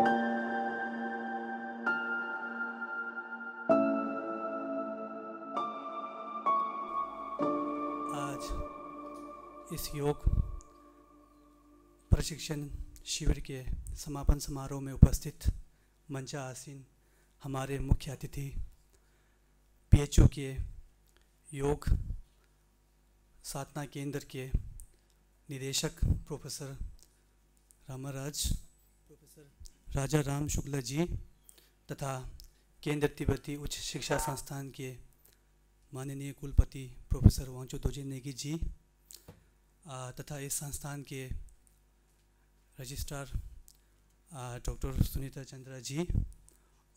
आज इस योग प्रशिक्षण शिविर के समापन समारोह में उपस्थित मंचा आसीन हमारे मुख्य अतिथि, पीएचयू के योग साधना केंद्र के निदेशक प्रोफेसर रामाराज राजा राम शुक्ला जी तथा केंद्र तिब्बती उच्च शिक्षा संस्थान के माननीय कुलपति प्रोफेसर वांचो दोजे नेगी जी तथा इस संस्थान के रजिस्ट्रार डॉक्टर सुनीता चंद्रा जी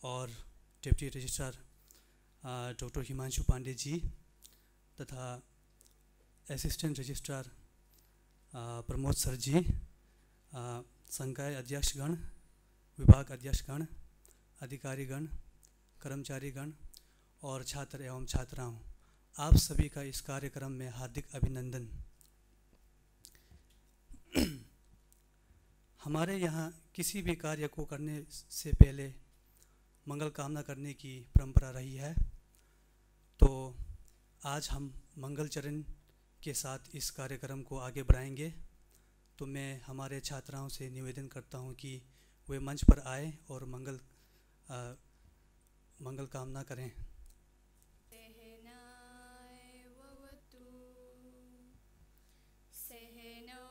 और deputy registrar doctor Himanshu Pandey ji तथा assistant registrar Pramod sir ji संकाय अध्यक्षगण विभाग अध्यक्षगण अधिकारीगण कर्मचारीगण और छात्र एवं छात्राओं, आप सभी का इस कार्यक्रम में हार्दिक अभिनंदन। हमारे यहाँ किसी भी कार्य को करने से पहले मंगल कामना करने की परंपरा रही है। तो आज हम मंगल चरण के साथ इस कार्यक्रम को आगे बढ़ाएँगे। तो मैं हमारे छात्राओं से निवेदन करता हूँ कि वे मंच पर आए और मंगल आ, मंगल कामना करें। सहनो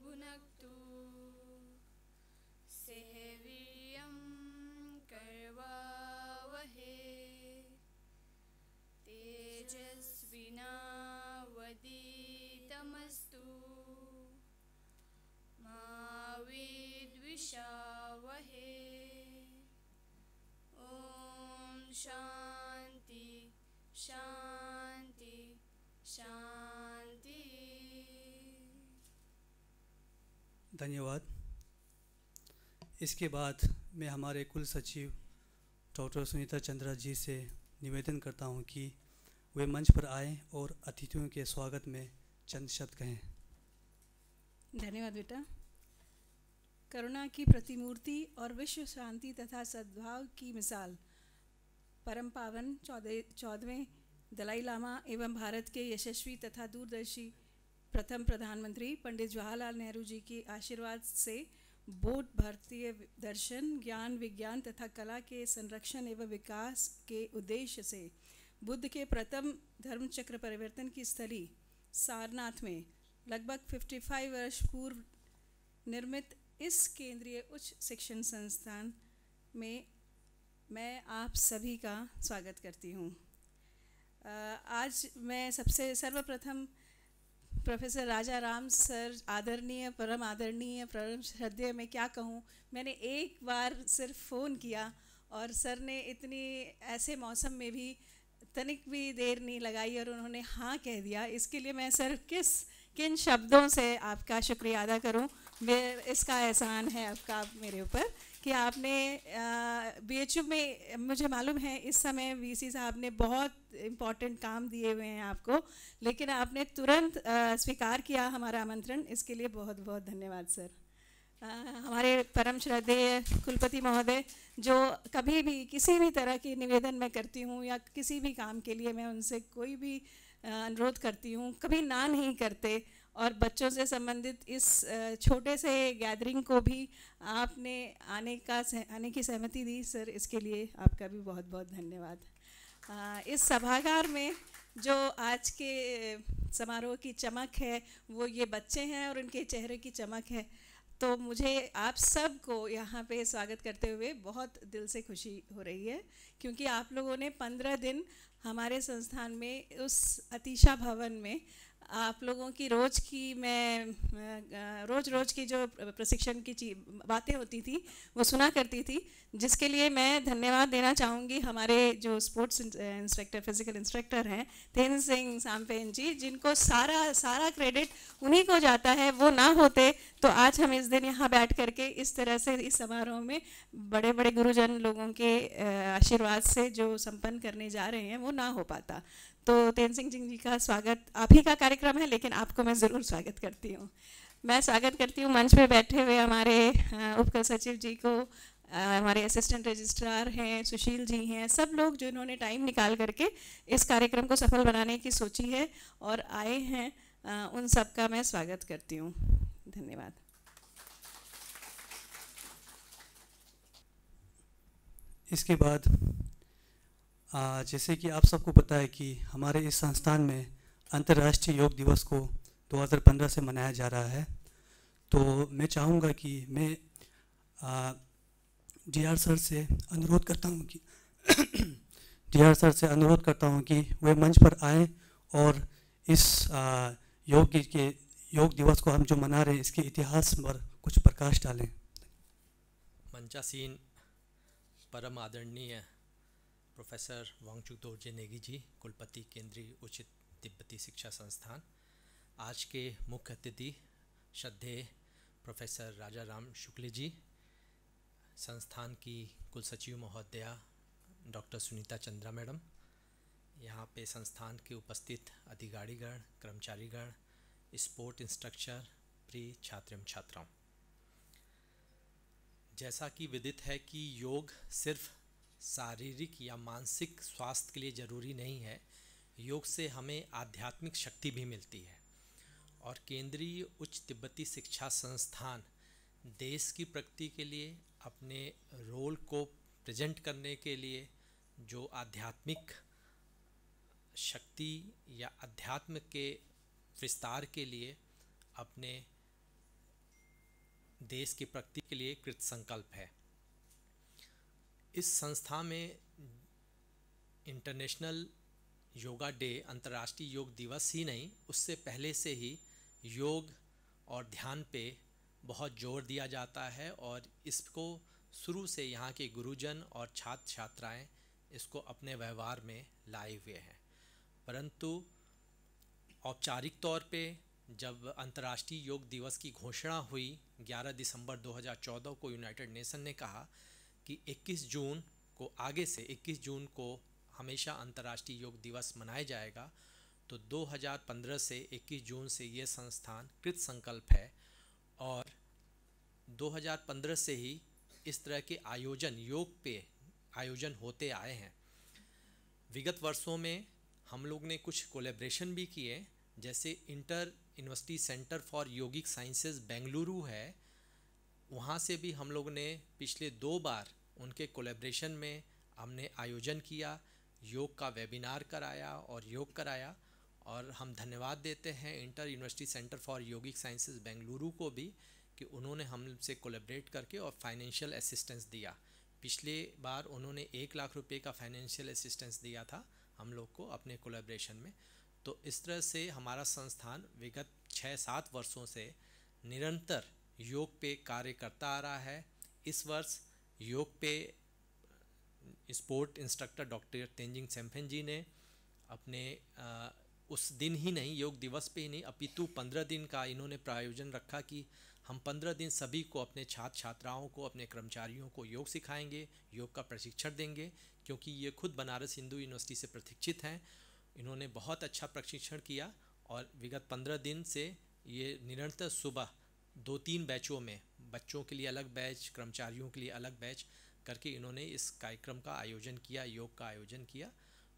भुनक्तु सह वीर्यं तेजस्विनावदीतमस्तु मा विद्विषावहे ॐ शान्ति शान्ति शान्ति। धन्यवाद। इसके बाद मैं हमारे कुल सचिव डॉक्टर सुनीता चंद्रा जी से निवेदन करता हूँ कि वे मंच पर आए और अतिथियों के स्वागत में चंद शब्द कहें। धन्यवाद बेटा। करुणा की प्रतिमूर्ति और विश्व शांति तथा सद्भाव की मिसाल। परम पावन चौदह चौदहवें दलाई लामा एवं भारत के यशस्वी तथा दूरदर्शी प्रथम प्रधानमंत्री पंडित जवाहरलाल नेहरू जी के आशीर्वाद से बोध, भारतीय दर्शन, ज्ञान, विज्ञान तथा कला के संरक्षण एवं विकास के उद्देश्य से बुद्ध के प्रथम धर्मचक्र परिवर्तन की स्थली सारनाथ में लगभग 55 वर्ष पूर्व निर्मित इस केंद्रीय उच्च शिक्षण संस्थान में मैं आप सभी का स्वागत करती हूँ। आज मैं सबसे, सर्वप्रथम प्रोफेसर राजा राम सर आदरणीय, परम आदरणीय, परम श्रद्धेय मैं क्या कहूँ? मैंने एक बार सिर्फ़ फ़ोन किया और सर ने इतनी ऐसे मौसम में भी तनिक भी देर नहीं लगाई और उन्होंने हाँ कह दिया। इसके लिए मैं सर किस, किन शब्दों से आपका शुक्रिया अदा करूँ? मैं इसका एहसान है आपका मेरे ऊपर कि आपने बी एच यू में मुझे मालूम है इस समय वीसी साहब ने बहुत इम्पोर्टेंट काम दिए हुए हैं आपको लेकिन आपने तुरंत स्वीकार किया हमारा आमंत्रण। इसके लिए बहुत बहुत धन्यवाद सर। आ, हमारे परम श्रद्धेय कुलपति महोदय जो कभी भी किसी भी तरह की निवेदन मैं करती हूँ या किसी भी काम के लिए मैं उनसे कोई भी अनुरोध करती हूँ कभी ना नहीं करते। और बच्चों से संबंधित इस छोटे से गैदरिंग को भी आपने आने का आने की सहमति दी, सर, इसके लिए आपका भी बहुत बहुत धन्यवाद इस सभागार में जो आज के समारोह की चमक है, वो ये बच्चे हैं और उनके चेहरे की चमक है। तो मुझे आप सबको यहाँ पे स्वागत करते हुए बहुत दिल से खुशी हो रही है, क्योंकि आप लोगों ने पंद्रह दिन हमारे संस्थान में उस अतिशा भवन में आप लोगों की रोज़ की मैं रोज़ रोज़ की जो प्रशिक्षण की बातें होती थी, वो सुना करती थी, जिसके लिए मैं धन्यवाद देना चाहूँगी हमारे जो स्पोर्ट्स इंस्ट्रक्टर, फ़िज़िकल इंस्ट्रक्टर हैं, तेन सिंह सामपेन जी, जिनको सारा सारा क्रेडिट उन्हीं को जाता है, वो ना होते तो आज हम इस दिन यहाँ बैठ करके इस तरह से इस समारोह में बड़े बड़े गुरुजन लोगों के आशीर्वाद से जो संपन्न करने जा रहे हैं, वो ना हो पाता। तो तेन सिंह जी का स्वागत, आप ही का कार्यक्रम है, लेकिन आपको मैं ज़रूर स्वागत करती हूँ। मैं स्वागत करती हूँ मंच पे बैठे हुए हमारे उपकुल सचिव जी को हमारे असिस्टेंट रजिस्ट्रार हैं, सुशील जी हैं, सब लोग जिन्होंने टाइम निकाल करके इस कार्यक्रम को सफल बनाने की सोची है और आए हैं उन सब का मैं स्वागत करती हूँ। धन्यवाद। इसके बाद जैसे कि आप सबको पता है कि हमारे इस संस्थान में अंतर्राष्ट्रीय योग दिवस को 2015 से मनाया जा रहा है। तो मैं चाहूँगा कि मैं डी आर सर से अनुरोध करता हूँ कि डी आर सर से अनुरोध करता हूँ कि वे मंच पर आएँ और इस आ, योग के योग दिवस को हम जो मना रहे हैं इसके इतिहास पर कुछ प्रकाश डालें। मंचासीन परम आदरणीय प्रोफेसर वांगचुक दोरजे नेगी जी, कुलपति केंद्रीय उचित तिब्बती शिक्षा संस्थान। आज के मुख्य अतिथि श्रद्धेय प्रोफेसर राजा राम शुक्ल जी, संस्थान की कुलसचिव महोदया डॉक्टर सुनीता चंद्रा मैडम, यहाँ पे संस्थान के उपस्थित अधिकारीगण, कर्मचारीगण, स्पोर्ट इंस्ट्रक्चर प्रिय छात्र एवं छात्राओं। जैसा कि विदित है कि योग सिर्फ़ शारीरिक या मानसिक स्वास्थ्य के लिए ज़रूरी नहीं है। योग से हमें आध्यात्मिक शक्ति भी मिलती है। और केंद्रीय उच्च तिब्बती शिक्षा संस्थान देश की प्रगति के लिए, अपने रोल को प्रेजेंट करने के लिए, जो आध्यात्मिक शक्ति या अध्यात्म के विस्तार के लिए, अपने देश की प्रगति के लिए कृत संकल्प है। इस संस्था में इंटरनेशनल योगा डे, अंतर्राष्ट्रीय योग दिवस ही नहीं, उससे पहले से ही योग और ध्यान पे बहुत ज़ोर दिया जाता है और इसको शुरू से यहाँ के गुरुजन और छात्र छात्राएँ इसको अपने व्यवहार में लाए हुए हैं। परंतु औपचारिक तौर पे जब अंतर्राष्ट्रीय योग दिवस की घोषणा हुई 11 दिसंबर 2014 को यूनाइटेड नेशन ने कहा कि 21 जून को आगे से 21 जून को हमेशा अंतर्राष्ट्रीय योग दिवस मनाया जाएगा तो 2015 से 21 जून से ये संस्थान कृत संकल्प है और 2015 से ही इस तरह के आयोजन, योग पे आयोजन होते आए हैं। विगत वर्षों में हम लोग ने कुछ कोलेब्रेशन भी किए, जैसे inter university centre for yogic sciences Bengaluru है वहाँ से भी हम लोग ने पिछले दो बार उनके कोलेब्रेशन में हमने आयोजन किया, योग का वेबिनार कराया और योग कराया और हम धन्यवाद देते हैं inter university centre for yogic sciences Bengaluru को भी कि उन्होंने हमसे कोलेब्रेट करके और फाइनेंशियल असिस्टेंस दिया। पिछले बार उन्होंने एक लाख रुपए का फाइनेंशियल असिस्टेंस दिया था हम लोग को अपने कोलेब्रेशन में। तो इस तरह से हमारा संस्थान विगत छः सात वर्षों से निरंतर योग पे कार्य करता आ रहा है। इस वर्ष योग पे sport instructor doctor Tenzin Samphel ji ने अपने उस दिन ही नहीं, योग दिवस पे ही नहीं, अपितु पंद्रह दिन का इन्होंने प्रायोजन रखा कि हम पंद्रह दिन सभी को अपने छात्र छात्राओं को, अपने कर्मचारियों को योग सिखाएँगे, योग का प्रशिक्षण देंगे, क्योंकि ये खुद बनारस हिंदू यूनिवर्सिटी से प्रशिक्षित हैं। इन्होंने बहुत अच्छा प्रशिक्षण किया और विगत पंद्रह दिन से ये निरंतर सुबह दो तीन बैचों में, बच्चों के लिए अलग बैच, कर्मचारियों के लिए अलग बैच करके इन्होंने इस कार्यक्रम का आयोजन किया, योग का आयोजन किया।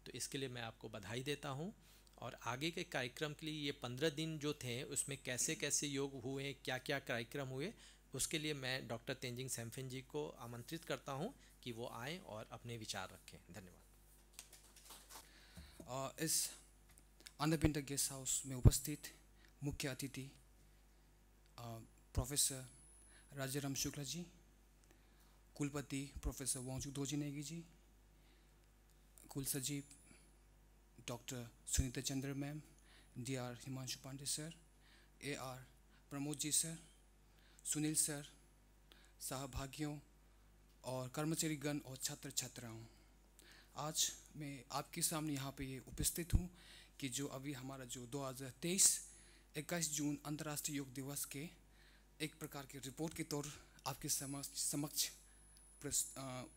तो इसके लिए मैं आपको बधाई देता हूँ। और आगे के कार्यक्रम के लिए ये पंद्रह दिन जो थे, उसमें कैसे कैसे योग हुए क्या क्या कार्यक्रम हुए, उसके लिए मैं डॉक्टर तेंजिंग सैम्फिन जी को आमंत्रित करता हूँ कि वो आएँ और अपने विचार रखें। धन्यवाद। इस आंध्रपिंडा गेस्ट हाउस में उपस्थित मुख्य अतिथि प्रोफेसर राजाराम शुक्ला जी, कुलपति प्रोफेसर वांगचुक दोजी नेगी जी, कुल सचिव doctor Sunita Chandra ma'am D R Himanshu Pandey sir A R Pramod ji sir Sunil sir सहभागियों और कर्मचारीगण और छात्र छात्राओं आज मैं आपके सामने यहाँ पे ये उपस्थित हूँ कि जो अभी हमारा जो 2023 21 जून अंतर्राष्ट्रीय योग दिवस के एक प्रकार के रिपोर्ट के तौर आपके समक्ष समक्ष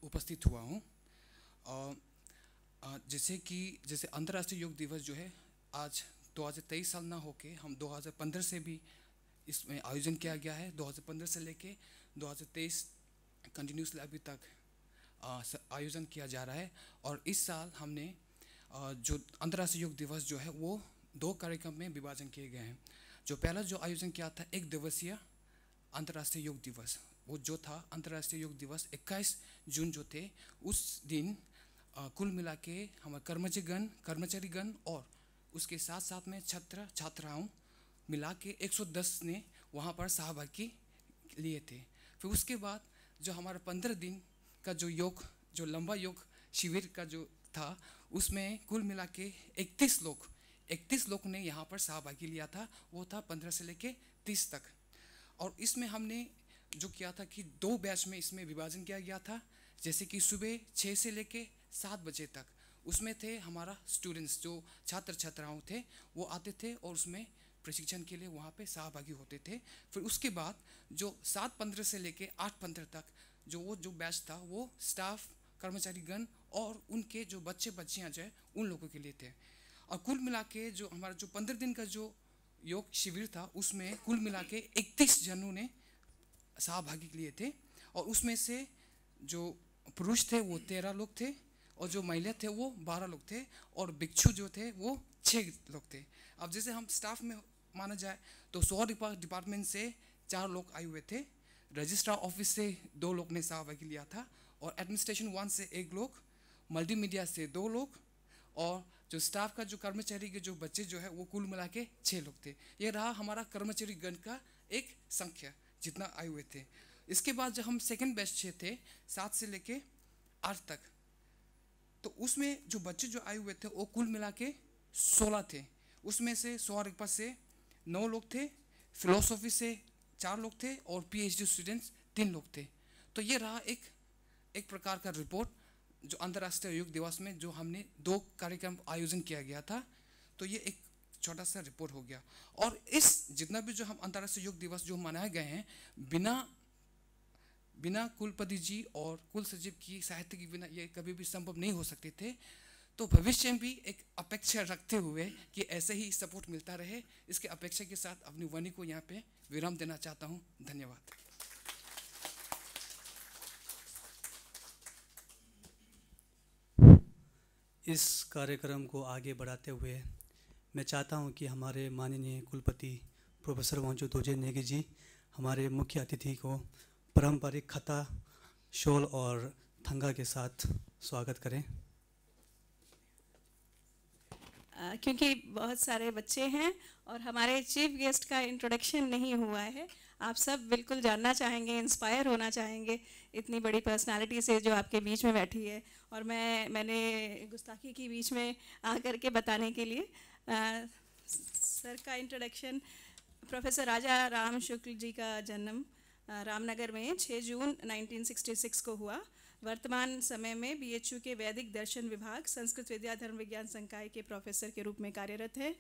उपस्थित हुआ हूँ। जैसे कि, जैसे अंतर्राष्ट्रीय योग दिवस जो है, आज 2023 साल ना होके हम 2015 से भी इसमें आयोजन किया गया है। 2015 से लेके 2023 कंटिन्यूसली अभी तक आयोजन किया जा रहा है। और इस साल हमने जो अंतर्राष्ट्रीय योग दिवस जो है, वो दो कार्यक्रम में विभाजन किए गए हैं। जो पहला जो आयोजन किया था एक दिवसीय अंतर्राष्ट्रीय योग दिवस। वो जो था अंतर्राष्ट्रीय योग दिवस 21 जून जो थे उस दिन अ, कुल मिला के हमारे कर्मचारीगण कर्मचारीगण और उसके साथ साथ में छात्र छात्राओं मिला के 110 ने वहाँ पर सहभागी लिए थे। फिर उसके बाद जो हमारा पंद्रह दिन का जो योग जो लंबा योग शिविर का जो था उसमें कुल मिला के इकतीस लोग इकतीस लोग ने यहाँ पर सहभागी लिया था, वो था पंद्रह से लेके तीस तक। और इसमें हमने जो किया था कि दो बैच में इसमें विभाजन किया गया था, जैसे कि सुबह छः से लेके सात बजे तक। उसमें थे हमारा स्टूडेंट्स जो छात्र छात्राओं थे, वो आते थे और उसमें प्रशिक्षण के लिए वहाँ पे सहभागी होते थे। फिर उसके बाद जो सात पंद्रह से लेके आठ पंद्रह तक जो वो जो बैच था, वो स्टाफ, कर्मचारीगण और उनके जो बच्चे बच्चियाँ जो है, उन लोगों के लिए थे। और कुल मिला के जो हमारा जो पंद्रह दिन का जो योग शिविर था, उसमें कुल मिला के इकतीस जनों ने सहभागी लिए थे। और उसमें से जो पुरुष थे, वो तेरह लोग थे और जो महिला थे, वो बारह लोग थे और भिक्षु जो थे, वो छः लोग थे। अब जैसे हम स्टाफ में माना जाए तो सौ डिपार्टमेंट से चार लोग आए हुए थे। रजिस्ट्रार ऑफ़िस से दो लोग ने सहभागी लिया था और एडमिनिस्ट्रेशन वन से एक लोग, मल्टीमीडिया से दो लोग और जो स्टाफ का, जो कर्मचारी के जो बच्चे जो है, वो कुल मिला के छः लोग थे। ये रहा हमारा कर्मचारी गण का एक संख्या, जितना आए हुए थे। इसके बाद जब हम सेकेंड बैच छः थे, सात से लेके आठ तक तो उसमें जो बच्चे जो आए हुए थे, वो कुल मिला के सोलह थे। उसमें से सौ से नौ लोग थे फिलोसॉफी से चार लोग थे और पीएचडी स्टूडेंट्स तीन लोग थे। तो ये रहा एक एक प्रकार का रिपोर्ट जो अंतर्राष्ट्रीय योग दिवस में जो हमने दो कार्यक्रम आयोजन किया गया था तो ये एक छोटा सा रिपोर्ट हो गया। और इस जितना भी जो हम अंतर्राष्ट्रीय योग दिवस जो मनाए गए हैं, बिना बिना कुलपति जी और कुल सचिव की सहायता के बिना ये कभी भी संभव नहीं हो सकते थे। तो भविष्य में भी एक अपेक्षा रखते हुए कि ऐसे ही सपोर्ट मिलता रहे। इसके अपेक्षा के साथ अपनी वाणी को यहाँ पे विराम देना चाहता हूँ। धन्यवाद। इस कार्यक्रम को आगे बढ़ाते हुए मैं चाहता हूँ कि हमारे माननीय कुलपति प्रोफेसर वांचू दोजे नेगी जी हमारे मुख्य अतिथि को पारंपरिक खता, शोल और थंगा के साथ स्वागत करें। क्योंकि बहुत सारे बच्चे हैं और हमारे चीफ गेस्ट का इंट्रोडक्शन नहीं हुआ है आप सब बिल्कुल जानना चाहेंगे इंस्पायर होना चाहेंगे इतनी बड़ी पर्सनालिटी से जो आपके बीच में बैठी है। और मैं मैंने गुस्ताखी की बीच में आकर के बताने के लिए आ, सर का इंट्रोडक्शन प्रोफेसर राजा राम शुक्ल जी का जन्म रामनगर में 6 जून 1966 को हुआ। वर्तमान समय में बीएचयू के वैदिक दर्शन विभाग संस्कृत विद्या धर्म विज्ञान संकाय के प्रोफेसर के रूप में कार्यरत है।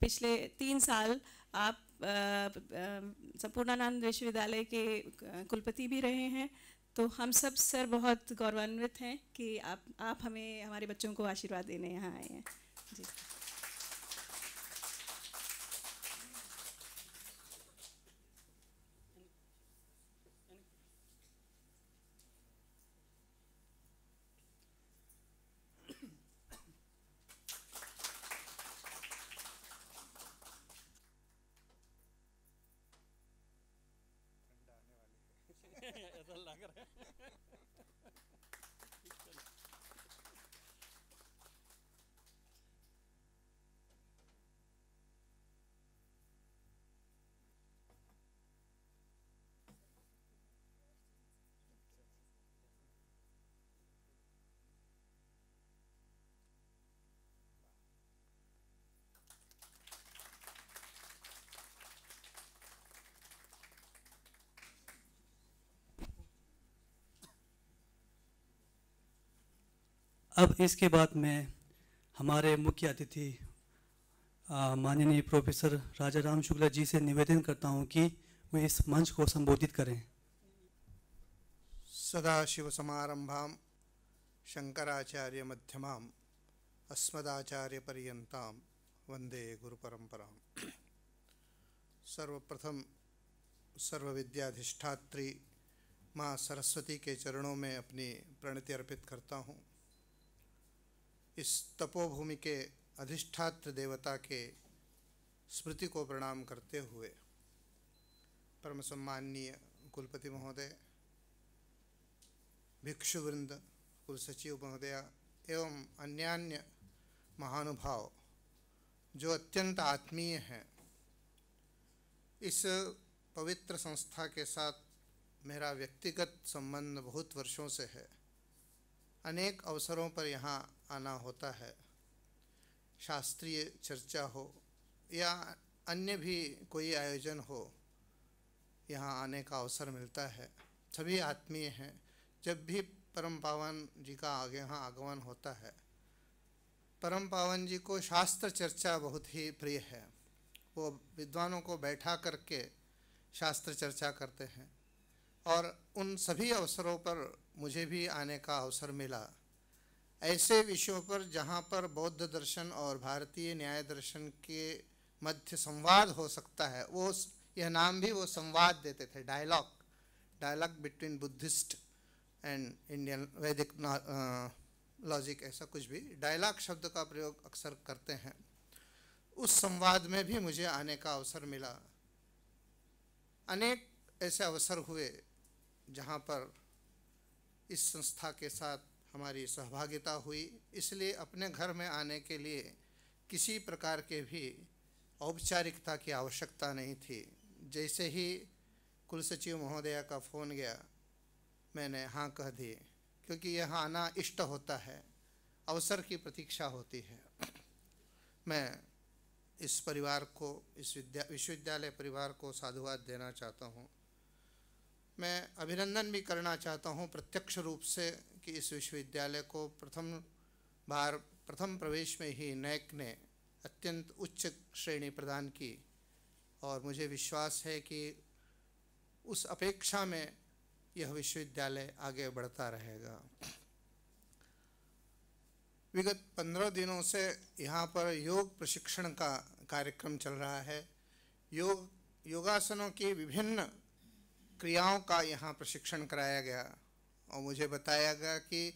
पिछले तीन साल आप संपूर्णानंद विश्वविद्यालय के कुलपति भी रहे हैं। तो हम सब सर बहुत गौरवान्वित हैं कि आप आप हमें, हमारे बच्चों को आशीर्वाद देने यहाँ आए हैं। जी। डर लग रहा है। अब इसके बाद मैं हमारे मुख्य अतिथि माननीय प्रोफेसर राजा राम शुक्ला जी से निवेदन करता हूँ कि वे इस मंच को संबोधित करें। सदाशिवसमारम्भां शङ्कराचार्यमध्यमाम् अस्मदाचार्यपर्यन्तां वंदे गुरुपरम्पराम् सर्वप्रथम सर्वविद्याधिष्ठात्री माँ सरस्वती के चरणों में अपनी प्रणति अर्पित करता हूँ। इस तपोभूमि के अधिष्ठात्र देवता के स्मृति को प्रणाम करते हुए परम सम्माननीय कुलपति महोदय, भिक्षुवृंद कुलसचिव महोदया एवं अन्यान्य महानुभाव जो अत्यंत आत्मीय हैं, इस पवित्र संस्था के साथ मेरा व्यक्तिगत संबंध बहुत वर्षों से है। अनेक अवसरों पर यहाँ आना होता है। शास्त्रीय चर्चा हो या अन्य भी कोई आयोजन हो, यहाँ आने का अवसर मिलता है। सभी आत्मीय हैं। जब भी परम पावन जी का आगे यहाँ आगमन होता है, परम पावन जी को शास्त्र चर्चा बहुत ही प्रिय है। वो विद्वानों को बैठा करके शास्त्र चर्चा करते हैं और उन सभी अवसरों पर मुझे भी आने का अवसर मिला। ऐसे विषयों पर जहाँ पर बौद्ध दर्शन और भारतीय न्याय दर्शन के मध्य संवाद हो सकता है, वो यह नाम भी वो संवाद देते थे dialogue dialogue between Buddhist and Indian Vedic logic ऐसा कुछ भी। डायलॉग शब्द का प्रयोग अक्सर करते हैं। उस संवाद में भी मुझे आने का अवसर मिला। अनेक ऐसे अवसर हुए जहाँ पर इस संस्था के साथ हमारी सहभागिता हुई। इसलिए अपने घर में आने के लिए किसी प्रकार के भी औपचारिकता की आवश्यकता नहीं थी। जैसे ही कुलसचिव महोदया का फ़ोन गया, मैंने हाँ कह दी, क्योंकि यहाँ आना इष्ट होता है, अवसर की प्रतीक्षा होती है। मैं इस परिवार को, इस विद्या, विश्वविद्यालय परिवार को साधुवाद देना चाहता हूँ। मैं अभिनंदन भी करना चाहता हूँ प्रत्यक्ष रूप से कि इस विश्वविद्यालय को प्रथम बार, प्रथम प्रवेश में ही नैक ने अत्यंत उच्च श्रेणी प्रदान की। और मुझे विश्वास है कि उस अपेक्षा में यह विश्वविद्यालय आगे बढ़ता रहेगा। विगत पंद्रह दिनों से यहाँ पर योग प्रशिक्षण का कार्यक्रम चल रहा है। योग, योगासनों की विभिन्न क्रियाओं का यहाँ प्रशिक्षण कराया गया और मुझे बताया गया कि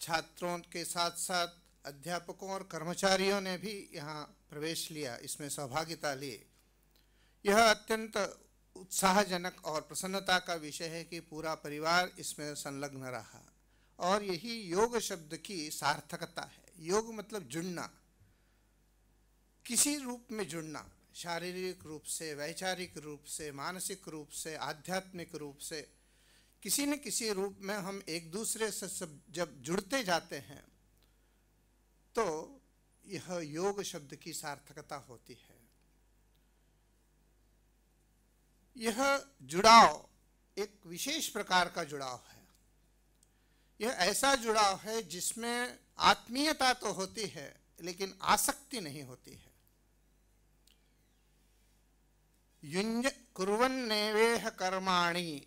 छात्रों के साथ साथ अध्यापकों और कर्मचारियों ने भी यहाँ प्रवेश लिया, इसमें सहभागिता ली। यह अत्यंत उत्साहजनक और प्रसन्नता का विषय है कि पूरा परिवार इसमें संलग्न रहा और यही योग शब्द की सार्थकता है। योग मतलब जुड़ना, किसी रूप में जुड़ना। शारीरिक रूप से, वैचारिक रूप से, मानसिक रूप से, आध्यात्मिक रूप से, किसी न किसी रूप में हम एक दूसरे से सब जब जुड़ते जाते हैं तो यह योग शब्द की सार्थकता होती है। यह जुड़ाव एक विशेष प्रकार का जुड़ाव है। यह ऐसा जुड़ाव है जिसमें आत्मीयता तो होती है, लेकिन आसक्ति नहीं होती है। युंज कुरन्नेवेह कर्माणी।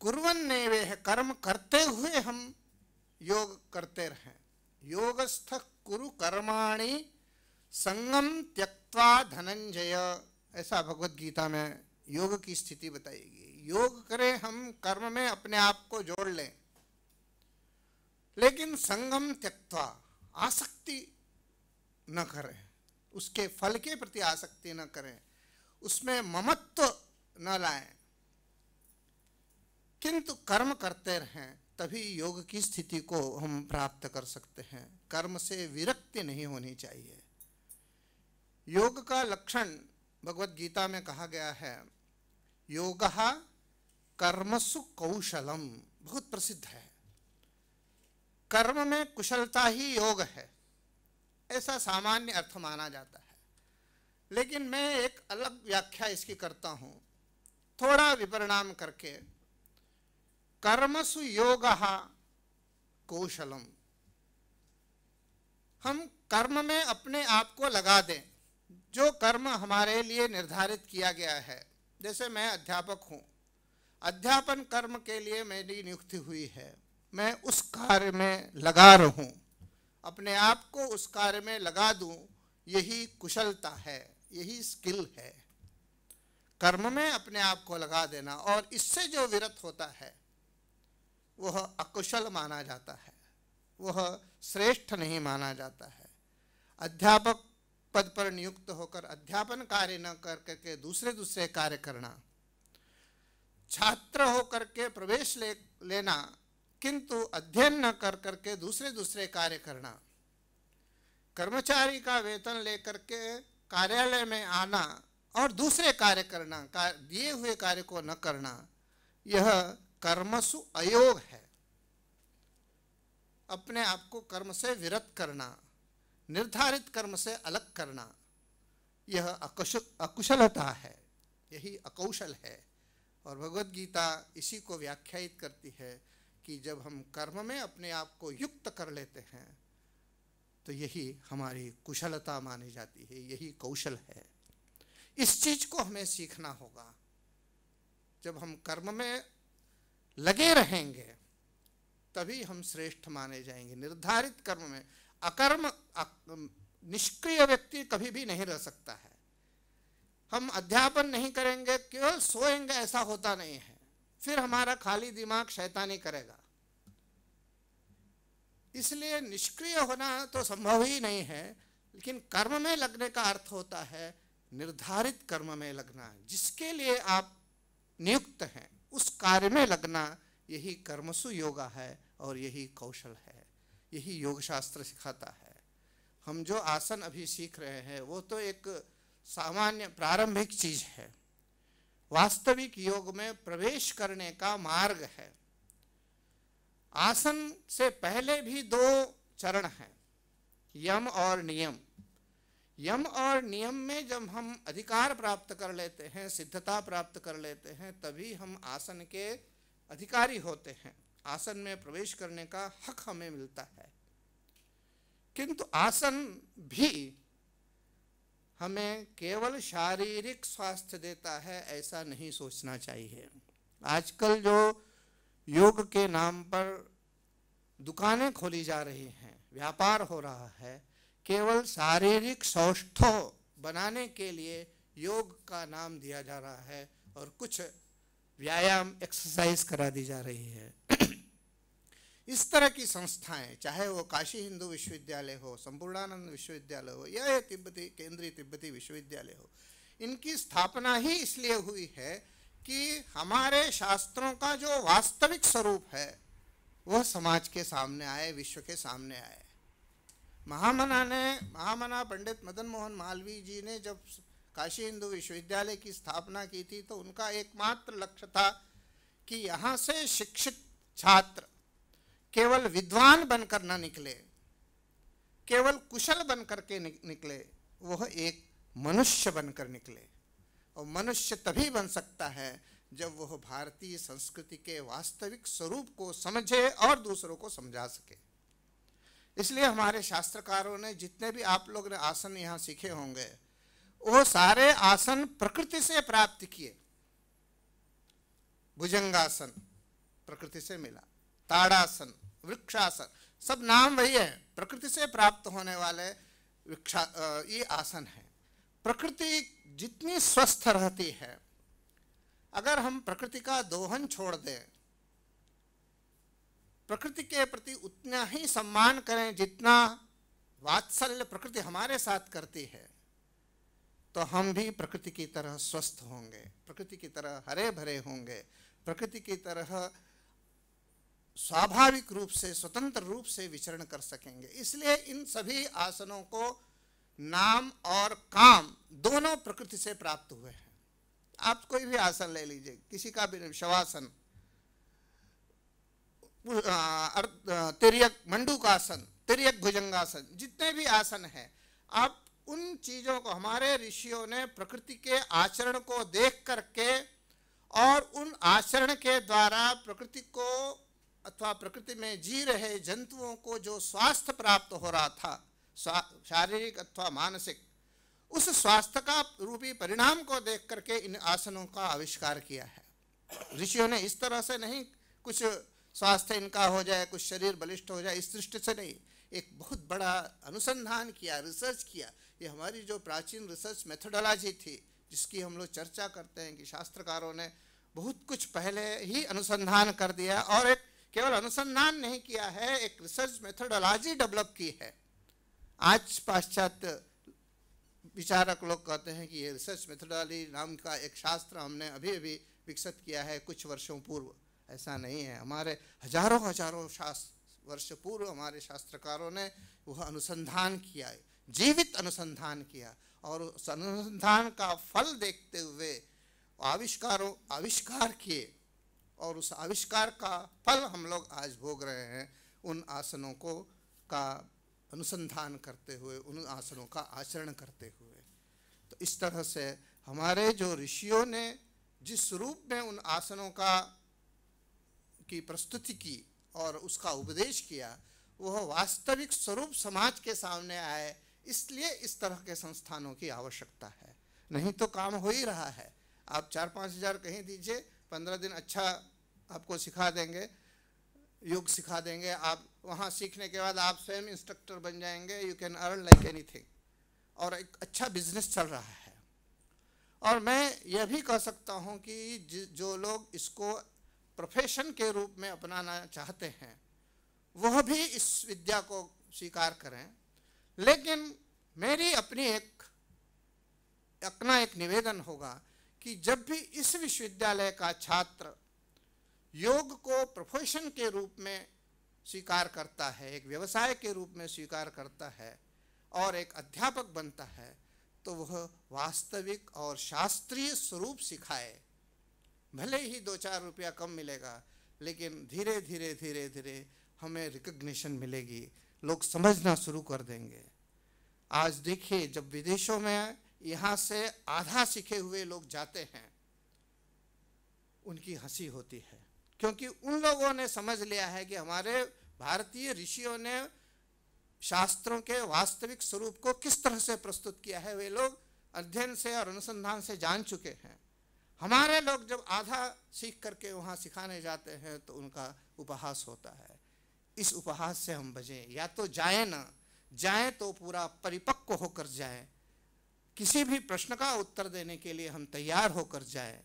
कुरन्नेवेह कर्म करते हुए हम योग करते रहें। योगस्थ कुरु कर्माणि संगम त्यक्वा धनंजय। ऐसा भगवत गीता में योग की स्थिति बताएगी। योग करें हम, कर्म में अपने आप को जोड़ लें। लेकिन संगम त्यक्वा आसक्ति न करें। उसके फल के प्रति आसक्ति न करें। उसमें ममत्व न लाएँ। किंतु कर्म करते रहें, तभी योग की स्थिति को हम प्राप्त कर सकते हैं। कर्म से विरक्ति नहीं होनी चाहिए। योग का लक्षण भगवत गीता में कहा गया है, योग कर्मसु कौशलम। बहुत प्रसिद्ध है। कर्म में कुशलता ही योग है। ऐसा सामान्य अर्थ माना जाता है। लेकिन मैं एक अलग व्याख्या इसकी करता हूँ। थोड़ा विपरिणाम करके। कर्मसु योग कौशलम। हम कर्म में अपने आप को लगा दें। जो कर्म हमारे लिए निर्धारित किया गया है। जैसे मैं अध्यापक हूँ। अध्यापन कर्म के लिए मेरी नियुक्ति हुई है। मैं उस कार्य में लगा रहूँ। अपने आप को उस कार्य में लगा दूँ। यही कुशलता है। यही स्किल है। कर्म में अपने आप को लगा देना और इससे जो विरत होता है, वह अकुशल माना जाता है, वह श्रेष्ठ नहीं माना जाता है। अध्यापक पद पर नियुक्त होकर अध्यापन कार्य न कर करके दूसरे दूसरे कार्य करना, छात्र होकर के प्रवेश ले, लेना, किंतु अध्ययन न कर करके दूसरे दूसरे कार्य करना, कर्मचारी का वेतन लेकर के कार्यालय में आना और दूसरे कार्य करना दिए हुए कार्य को न करना, यह कर्मसु अयोग है। अपने आप को कर्म से विरत करना, निर्धारित कर्म से अलग करना, यह अकुश, अकुशलता है, यही अकौशल है। और भगवत गीता इसी को व्याख्यायित करती है कि जब हम कर्म में अपने आप को युक्त कर लेते हैं तो यही हमारी कुशलता मानी जाती है, यही कौशल है। इस चीज़ को हमें सीखना होगा। जब हम कर्म में लगे रहेंगे, तभी हम श्रेष्ठ माने जाएँगे। निर्धारित कर्म में अकर्म निष्क्रिय व्यक्ति कभी भी नहीं रह सकता है। हम अध्यापन नहीं करेंगे, केवल सोएँगे ऐसा होता नहीं है। फिर हमारा खाली दिमाग शैतानी करेगा। इसलिए निष्क्रिय होना तो संभव ही नहीं है, लेकिन कर्म में लगने का अर्थ होता है निर्धारित कर्म में लगना, जिसके लिए आप नियुक्त हैं, उस कार्य में लगना यही कर्मसु योगा है और यही कौशल है, यही योग शास्त्र सिखाता है। हम जो आसन अभी सीख रहे हैं, वो तो एक सामान्य प्रारंभिक चीज़ है। वास्तविक योग में प्रवेश करने का मार्ग है। आसन से पहले भी दो चरण हैं, यम और नियम। यम और नियम में जब हम अधिकार प्राप्त कर लेते हैं, सिद्धता प्राप्त कर लेते हैं, तभी हम आसन के अधिकारी होते हैं। आसन में प्रवेश करने का हक हमें मिलता है। किंतु आसन भी हमें केवल शारीरिक स्वास्थ्य देता है, ऐसा नहीं सोचना चाहिए। आजकल जो योग के नाम पर दुकानें खोली जा रही हैं, व्यापार हो रहा है, केवल शारीरिक सौष्ठव बनाने के लिए योग का नाम दिया जा रहा है और कुछ व्यायाम एक्सरसाइज करा दी जा रही है। इस तरह की संस्थाएँ, चाहे वो काशी हिंदू विश्वविद्यालय हो, संपूर्णानंद विश्वविद्यालय हो या तिब्बती, केंद्रीय तिब्बती विश्वविद्यालय हो, इनकी स्थापना ही इसलिए हुई है कि हमारे शास्त्रों का जो वास्तविक स्वरूप है, वह समाज के सामने आए, विश्व के सामने आए। महामना ने, महामना पंडित मदन मोहन मालवीय जी ने जब काशी हिंदू विश्वविद्यालय की स्थापना की थी तो उनका एकमात्र लक्ष्य था कि यहाँ से शिक्षित छात्र केवल विद्वान बनकर न निकले, केवल कुशल बनकर के निकले, वह एक मनुष्य बनकर निकले। और मनुष्य तभी बन सकता है जब वह भारतीय संस्कृति के वास्तविक स्वरूप को समझे और दूसरों को समझा सके। इसलिए हमारे शास्त्रकारों ने जितने भी आप लोग ने आसन यहाँ सीखे होंगे, वो सारे आसन प्रकृति से प्राप्त किए। भुजंगासन प्रकृति से मिला, ताड़ासन, वृक्षासन, सब नाम वही है, प्रकृति से प्राप्त होने वाले वृक्षा ये आसन है। प्रकृति जितनी स्वस्थ रहती है, अगर हम प्रकृति का दोहन छोड़ दें, प्रकृति के प्रति उतना ही सम्मान करें जितना वात्सल्य प्रकृति हमारे साथ करती है तो हम भी प्रकृति की तरह स्वस्थ होंगे, प्रकृति की तरह हरे भरे होंगे, प्रकृति की तरह स्वाभाविक रूप से, स्वतंत्र रूप से विचरण कर सकेंगे। इसलिए इन सभी आसनों को नाम और काम दोनों प्रकृति से प्राप्त हुए हैं। आप कोई भी आसन ले लीजिए, किसी का भी शवासन तिरक मंडूकासन तिरक भुजंगासन, जितने भी आसन हैं, आप उन चीज़ों को, हमारे ऋषियों ने प्रकृति के आचरण को देख करके और उन आचरण के द्वारा प्रकृति को, अथवा प्रकृति में जी रहे जंतुओं को जो स्वास्थ्य प्राप्त हो रहा था शारीरिक अथवा मानसिक, उस स्वास्थ्य का रूपी परिणाम को देख करके इन आसनों का आविष्कार किया है। ऋषियों ने इस तरह से नहीं, कुछ स्वास्थ्य इनका हो जाए, कुछ शरीर बलिष्ठ हो जाए, इस दृष्टि से नहीं, एक बहुत बड़ा अनुसंधान किया, रिसर्च किया। ये हमारी जो प्राचीन रिसर्च मेथोडोलॉजी थी, जिसकी हम लोग चर्चा करते हैं कि शास्त्रकारों ने बहुत कुछ पहले ही अनुसंधान कर दिया और एक केवल अनुसंधान नहीं किया है, एक रिसर्च मेथोडोलॉजी डेवलप की है। आज पाश्चात्य विचारक लोग कहते हैं कि ये रिसर्च मेथोडोलॉजी नाम का एक शास्त्र हमने अभी अभी विकसित किया है कुछ वर्षों पूर्व। ऐसा नहीं है। हमारे हज़ारों हज़ारों शास्त्र वर्ष पूर्व हमारे शास्त्रकारों ने वह अनुसंधान किया जीवित अनुसंधान किया और उस अनुसंधान का फल देखते हुए आविष्कारों, आविष्कार किए और उस आविष्कार का फल हम लोग आज भोग रहे हैं। उन आसनों को का अनुसंधान करते हुए, उन आसनों का आचरण करते हुए। तो इस तरह से हमारे जो ऋषियों ने, जिस रूप में उन आसनों का, की प्रस्तुति की और उसका उपदेश किया, वह वास्तविक स्वरूप समाज के सामने आए, इसलिए इस तरह के संस्थानों की आवश्यकता है। नहीं तो काम हो ही रहा है। आप चार पाँच हज़ार कहीं दीजिए, पंद्रह दिन अच्छा आपको सिखा देंगे, योग सिखा देंगे, आप वहाँ सीखने के बाद आप स्वयं इंस्ट्रक्टर बन जाएँगे you can earn like anything और एक अच्छा बिज़नेस चल रहा है। और मैं यह भी कह सकता हूँ कि जो लोग इसको प्रोफेशन के रूप में अपनाना चाहते हैं, वह भी इस विद्या को स्वीकार करें। लेकिन मेरी अपनी एक, अपना एक निवेदन होगा कि जब भी इस विश्वविद्यालय का छात्र योग को प्रोफेशन के रूप में स्वीकार करता है, एक व्यवसाय के रूप में स्वीकार करता है और एक अध्यापक बनता है तो वह वास्तविक और शास्त्रीय स्वरूप सिखाए। भले ही दो चार रुपया कम मिलेगा, लेकिन धीरे धीरे धीरे धीरे हमें रिकग्निशन मिलेगी। लोग समझना शुरू कर देंगे। आज देखिए, जब विदेशों में यहाँ से आधा सीखे हुए लोग जाते हैं, उनकी हँसी होती है। क्योंकि उन लोगों ने समझ लिया है कि हमारे भारतीय ऋषियों ने शास्त्रों के वास्तविक स्वरूप को किस तरह से प्रस्तुत किया है, वे लोग अध्ययन से और अनुसंधान से जान चुके हैं। हमारे लोग जब आधा सीख करके वहाँ सिखाने जाते हैं तो उनका उपहास होता है। इस उपहास से हम बचें। या तो जाए ना, जाए तो पूरा परिपक्व होकर जाए। किसी भी प्रश्न का उत्तर देने के लिए हम तैयार होकर जाए।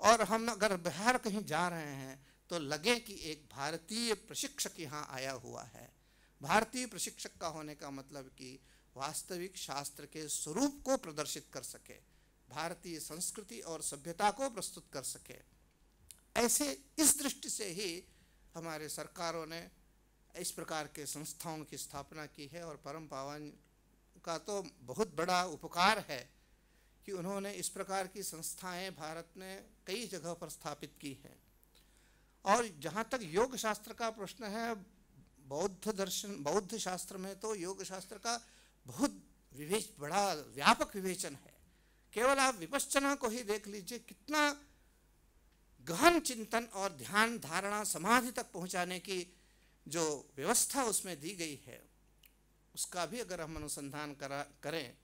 और हम अगर बाहर कहीं जा रहे हैं तो लगे कि एक भारतीय प्रशिक्षक यहाँ आया हुआ है। भारतीय प्रशिक्षक का होने का मतलब कि वास्तविक शास्त्र के स्वरूप को प्रदर्शित कर सके, भारतीय संस्कृति और सभ्यता को प्रस्तुत कर सके। ऐसे इस दृष्टि से ही हमारे सरकारों ने इस प्रकार के संस्थाओं की स्थापना की है और परम पावन का तो बहुत बड़ा उपकार है। कि उन्होंने इस प्रकार की संस्थाएँ भारत में कई जगह पर स्थापित की हैं। और जहाँ तक योग शास्त्र का प्रश्न है, बौद्ध दर्शन, बौद्ध शास्त्र में तो योग शास्त्र का बहुत विवेच, बड़ा व्यापक विवेचन है। केवल आप विपश्चना को ही देख लीजिए, कितना गहन चिंतन और ध्यान धारणा समाधि तक पहुँचाने की जो व्यवस्था उसमें दी गई है, उसका भी अगर हम अनुसंधान करा, करें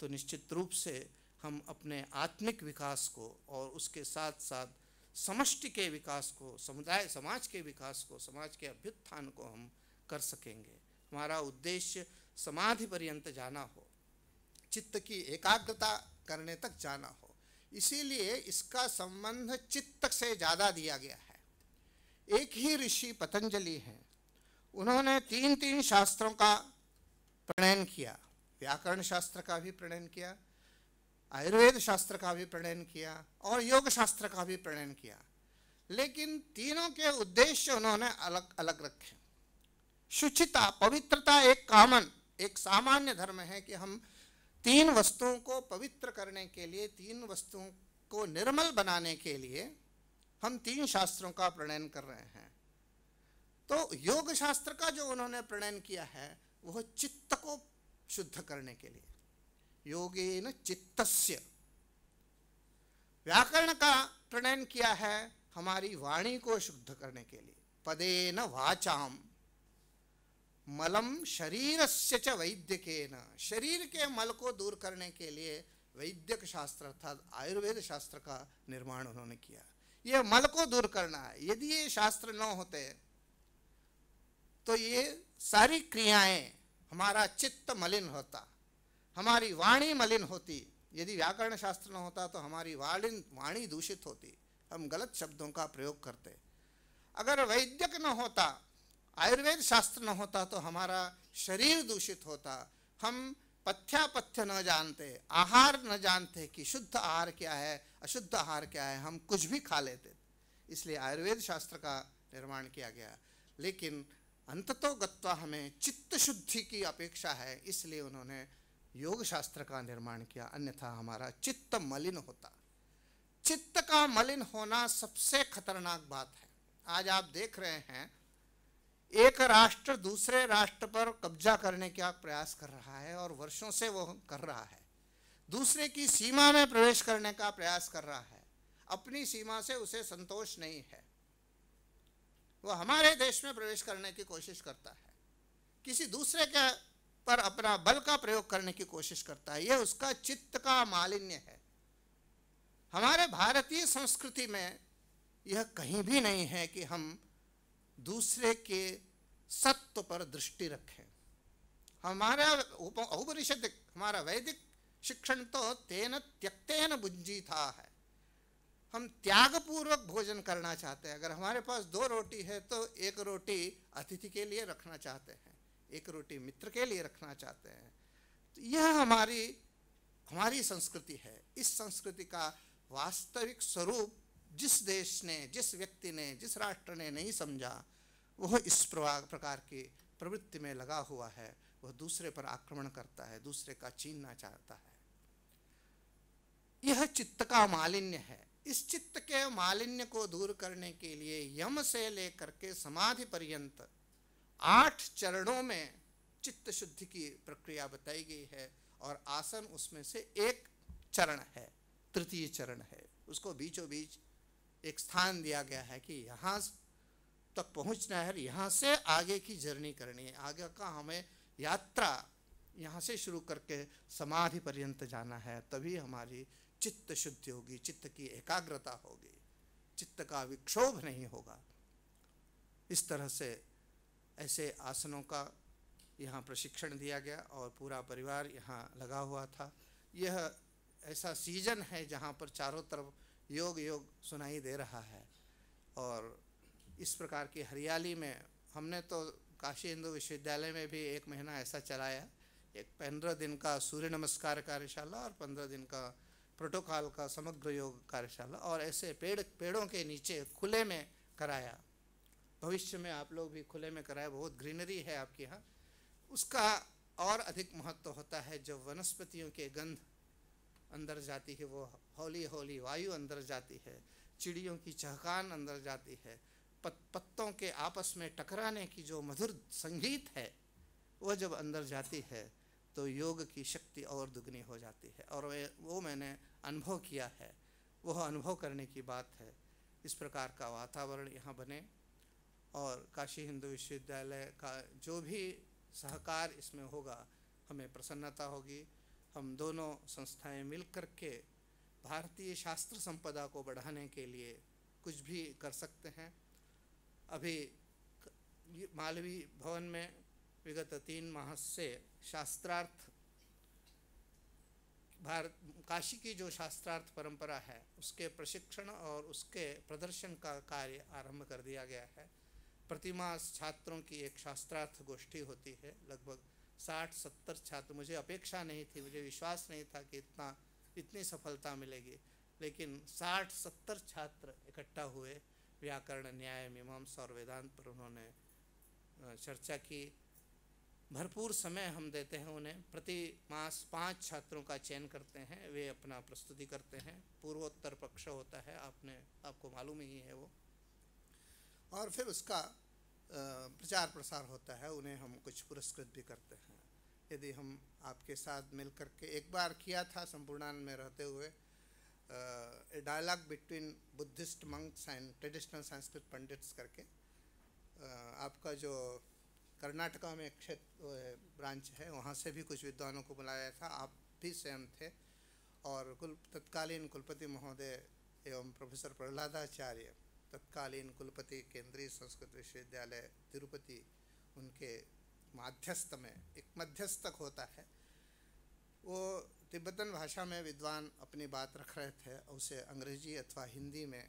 तो निश्चित रूप से हम अपने आत्मिक विकास को और उसके साथ साथ समष्टि के विकास को, समुदाय, समाज के विकास को, समाज के अभ्युत्थान को हम कर सकेंगे। हमारा उद्देश्य समाधि पर्यंत जाना हो, चित्त की एकाग्रता करने तक जाना हो। इसीलिए इसका संबंध चित्त से ज़्यादा दिया गया है। एक ही ऋषि पतंजलि हैं। उन्होंने तीन तीन शास्त्रों का प्रणयन किया। व्याकरण शास्त्र का भी प्रणयन किया। आयुर्वेद शास्त्र का भी प्रणयन किया और योग शास्त्र का भी प्रणयन किया। लेकिन तीनों के उद्देश्य उन्होंने अलग अलग रखे। शुचिता, पवित्रता एक कामन, एक सामान्य धर्म है कि हम तीन वस्तुओं को पवित्र करने के लिए, तीन वस्तुओं को निर्मल बनाने के लिए हम तीन शास्त्रों का प्रणयन कर रहे हैं। तो योग शास्त्र का जो उन्होंने प्रणयन किया है वह चित्त को शुद्ध करने के लिए। योगेन चित्तस्य। व्याकरण का प्रणयन किया है हमारी वाणी को शुद्ध करने के लिए। पदेन वाचाम, मलम शरीर से च वैद्यकेन। शरीर के मल को दूर करने के लिए वैद्यक शास्त्र अर्थात आयुर्वेद शास्त्र का निर्माण उन्होंने किया। ये मल को दूर करना है। यदि ये शास्त्र न होते तो ये सारी क्रियाएँ हमारा चित्त मलिन होता। हमारी वाणी मलिन होती। यदि व्याकरण शास्त्र न होता तो हमारी वाणी वाणी दूषित होती। हम गलत शब्दों का प्रयोग करते। अगर वैद्यक न होता, आयुर्वेद शास्त्र न होता तो हमारा शरीर दूषित होता। हम पथ्यापथ्य न जानते, आहार न जानते कि शुद्ध आहार क्या है, अशुद्ध आहार क्या है, हम कुछ भी खा लेते। इसलिए आयुर्वेद शास्त्र का निर्माण किया गया। लेकिन अंततो गत्वा हमें चित्त शुद्धि की अपेक्षा है, इसलिए उन्होंने योग शास्त्र का निर्माण किया, अन्यथा हमारा चित्त मलिन होता। चित्त का मलिन होना सबसे खतरनाक बात है। आज आप देख रहे हैं, एक राष्ट्र दूसरे राष्ट्र पर कब्जा करने का प्रयास कर रहा है और वर्षों से वो कर रहा है। दूसरे की सीमा में प्रवेश करने का प्रयास कर रहा है। अपनी सीमा से उसे संतोष नहीं है। वो हमारे देश में प्रवेश करने की कोशिश करता है। किसी दूसरे के पर अपना बल का प्रयोग करने की कोशिश करता है। यह उसका चित्त का मालिन्य है। हमारे भारतीय संस्कृति में यह कहीं भी नहीं है कि हम दूसरे के सत्व पर दृष्टि रखें। हमारा उपनिषद, हमारा वैदिक शिक्षण तो तेन त्यक्तेन बुंजी था है। हम त्याग पूर्वक भोजन करना चाहते हैं। अगर हमारे पास दो रोटी है तो एक रोटी अतिथि के लिए रखना चाहते हैं। एक रोटी मित्र के लिए रखना चाहते हैं तो यह हमारी हमारी संस्कृति है। इस संस्कृति का वास्तविक स्वरूप जिस देश ने, जिस व्यक्ति ने, जिस राष्ट्र ने नहीं समझा, वह इस प्रकार की प्रवृत्ति में लगा हुआ है। वह दूसरे पर आक्रमण करता है, दूसरे का छीनना चाहता है। यह चित्त का मालिन्य है। इस चित्त के मालिन्य को दूर करने के लिए यम से लेकर के समाधि पर्यंत आठ चरणों में चित्त शुद्धि की प्रक्रिया बताई गई है और आसन उसमें से एक चरण है, तृतीय चरण है। उसको बीचों बीच एक स्थान दिया गया है कि यहाँ तक पहुँचना है यहाँ से आगे की जर्नी करनी है। आगे का हमें यात्रा यहाँ से शुरू करके समाधि पर्यंत जाना है, तभी हमारी चित्त शुद्धि होगी, चित्त की एकाग्रता होगी, चित्त का विक्षोभ नहीं होगा। इस तरह से ऐसे आसनों का यहाँ प्रशिक्षण दिया गया और पूरा परिवार यहाँ लगा हुआ था। यह ऐसा सीज़न है जहाँ पर चारों तरफ़ योग योग सुनाई दे रहा है और इस प्रकार की हरियाली में हमने तो काशी हिंदू विश्वविद्यालय में भी एक महीना ऐसा चलाया। एक पंद्रह दिन का सूर्य नमस्कार कार्यशाला और पंद्रह दिन का प्रोटोकॉल का समग्र योग कार्यशाला और ऐसे पेड़, पेड़ों के नीचे खुले में कराया। भविष्य में आप लोग भी खुले में कराए बहुत ग्रीनरी है आपके यहाँ। उसका और अधिक महत्व होता है जब वनस्पतियों के गंध अंदर जाती है वो हौली हौली वायु अंदर जाती है चिड़ियों की चहकान अंदर जाती है पत, पत्तों के आपस में टकराने की जो मधुर संगीत है वह जब अंदर जाती है तो योग की शक्ति और दुगनी हो जाती है। और वो मैंने अनुभव किया है वह अनुभव करने की बात है। इस प्रकार का वातावरण यहाँ बने। और काशी हिंदू विश्वविद्यालय का जो भी सहकार इसमें होगा, हमें प्रसन्नता होगी। हम दोनों संस्थाएँ मिल कर के भारतीय शास्त्र संपदा को बढ़ाने के लिए कुछ भी कर सकते हैं। अभी मालवी भवन में विगत तीन माह से शास्त्रार्थ, भारत, काशी की जो शास्त्रार्थ परंपरा है, उसके प्रशिक्षण और उसके प्रदर्शन का कार्य आरंभ कर दिया गया है। प्रतिमास छात्रों की एक शास्त्रार्थ गोष्ठी होती है। लगभग साठ, सत्तर छात्र। मुझे अपेक्षा नहीं थी, मुझे विश्वास नहीं था कि इतना, इतनी सफलता मिलेगी। लेकिन साठ, सत्तर छात्र इकट्ठा हुए, व्याकरण, न्याय, मीमांसा और वेदांत पर उन्होंने चर्चा की। भरपूर समय हम देते हैं उन्हें। प्रति मास पाँच छात्रों का चयन करते हैं। वे अपना प्रस्तुति करते हैं। पूर्वोत्तर पक्ष होता है। आपने, आपको मालूम ही है वो। और फिर उसका प्रचार प्रसार होता है, उन्हें हम कुछ पुरस्कृत भी करते हैं। यदि हम आपके साथ मिल कर के एक बार किया था संपूर्णान में रहते हुए a dialogue between Buddhist monks and traditional Sanskrit pandits करके आपका जो कर्नाटका में क्षेत्र ब्रांच है वहाँ से भी कुछ विद्वानों को बुलाया था। आप भी स्वयं थे। और कुल, तत्कालीन कुलपति महोदय एवं प्रोफेसर प्रहलादाचार्य तत्कालीन कुलपति केंद्रीय संस्कृत विश्वविद्यालय तिरुपति, उनके माध्यस्थ में, एक मध्यस्थक होता है। वो तिब्बतन भाषा में विद्वान अपनी बात रख रहे थे, उसे अंग्रेज़ी अथवा हिंदी में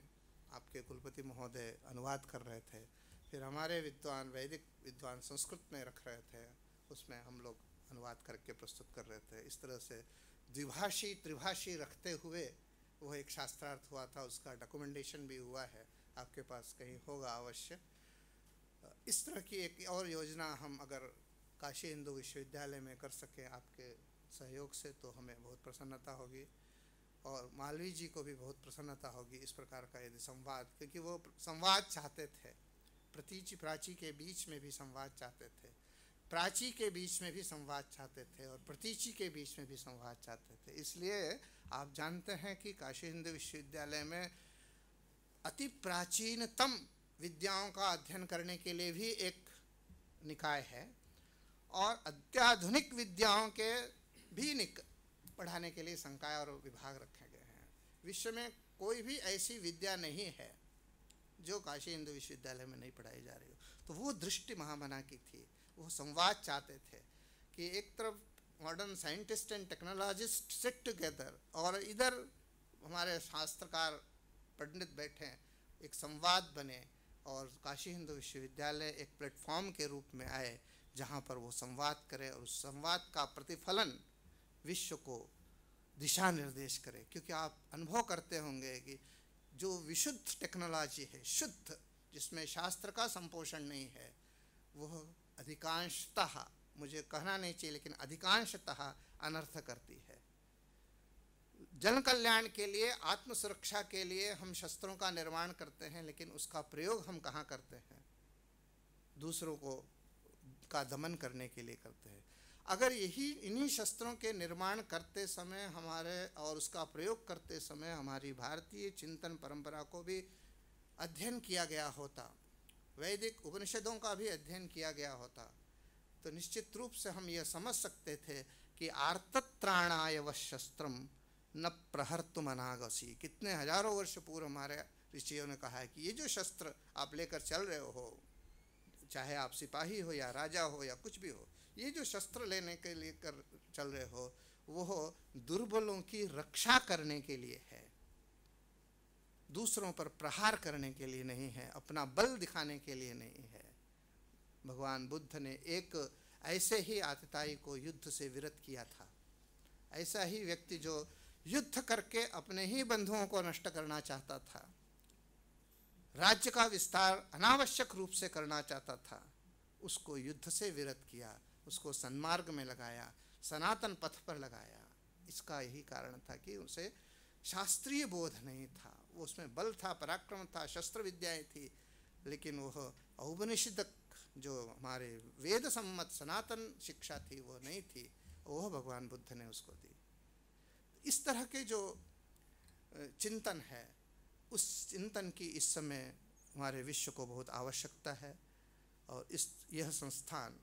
आपके कुलपति महोदय अनुवाद कर रहे थे। फिर हमारे विद्वान, वैदिक विद्वान संस्कृत में रख रहे थे, उसमें हम लोग अनुवाद करके प्रस्तुत कर रहे थे। इस तरह से द्विभाषी, त्रिभाषी रखते हुए वो एक शास्त्रार्थ हुआ था, उसका डॉक्यूमेंटेशन भी हुआ है। आपके पास कहीं होगा अवश्य। इस तरह की एक और योजना हम अगर काशी हिंदू विश्वविद्यालय में कर सकें आपके सहयोग से तो हमें बहुत प्रसन्नता होगी। और मालवी जी को भी बहुत प्रसन्नता होगी इस प्रकार का यदि संवाद, क्योंकि वो संवाद चाहते थे। प्रतीचि प्राची के बीच में भी संवाद चाहते थे। प्राची के बीच में भी संवाद चाहते थे और प्रतीचि के बीच में भी संवाद चाहते थे। इसलिए आप जानते हैं कि काशी हिंदू विश्वविद्यालय में अति प्राचीनतम विद्याओं का अध्ययन करने के लिए भी एक निकाय है और अत्याधुनिक विद्याओं के भी निक पढ़ाने के लिए संकाय और विभाग रखे गए हैं। विश्व में कोई भी ऐसी विद्या नहीं है जो काशी हिंदू विश्वविद्यालय में नहीं पढ़ाई जा रही हो। तो वो दृष्टि महामना की थी, वो संवाद चाहते थे कि एक तरफ़ modern scientist and technologist sit together और इधर हमारे शास्त्रकार पंडित बैठे एक संवाद बने और काशी हिंदू विश्वविद्यालय एक प्लेटफॉर्म के रूप में आए, जहाँ पर वो संवाद करे और उस संवाद का प्रतिफलन विश्व को दिशा निर्देश करे। क्योंकि आप अनुभव करते होंगे कि जो विशुद्ध टेक्नोलॉजी है, शुद्ध, जिसमें शास्त्र का संपोषण नहीं है, वह अधिकांशतः, मुझे कहना नहीं चाहिए, लेकिन अधिकांशतः अनर्थ करती है। जन कल्याण के लिए आत्म सुरक्षा के लिए हम शस्त्रों का निर्माण करते हैं, लेकिन उसका प्रयोग हम कहाँ करते हैं? दूसरों को, का दमन करने के लिए करते हैं। अगर यही, इन्हीं शस्त्रों के निर्माण करते समय हमारे और उसका प्रयोग करते समय हमारी भारतीय चिंतन परंपरा को भी अध्ययन किया गया होता, वैदिक उपनिषदों का भी अध्ययन किया गया होता तो निश्चित रूप से हम यह समझ सकते थे कि आर्तत्राणाय व शस्त्रम न प्रहर तुम अनागसी। कितने हज़ारों वर्ष पूर्व हमारे ऋषियों ने कहा है कि ये जो शस्त्र आप लेकर चल रहे हो, चाहे आप सिपाही हो या राजा हो या कुछ भी हो, ये जो शस्त्र लेने के लिए कर, चल रहे हो, वो दुर्बलों की रक्षा करने के लिए है। दूसरों पर प्रहार करने के लिए नहीं है, अपना बल दिखाने के लिए नहीं है। भगवान बुद्ध ने एक ऐसे ही आतताई को युद्ध से विरत किया था। ऐसा ही व्यक्ति जो युद्ध करके अपने ही बंधुओं को नष्ट करना चाहता था। राज्य का विस्तार अनावश्यक रूप से करना चाहता था। उसको युद्ध से विरत किया, उसको सन्मार्ग में लगाया, सनातन पथ पर लगाया। इसका यही कारण था कि उसे शास्त्रीय बोध नहीं था। वो उसमें बल था, पराक्रम था, शस्त्र विद्याएँ थी, लेकिन वह औपनिषदक जो हमारे वेद सम्मत सनातन शिक्षा थी, वो नहीं थी। वह भगवान बुद्ध ने उसको दी। इस तरह के जो चिंतन है, उस चिंतन की इस समय हमारे विश्व को बहुत आवश्यकता है और इस, यह संस्थान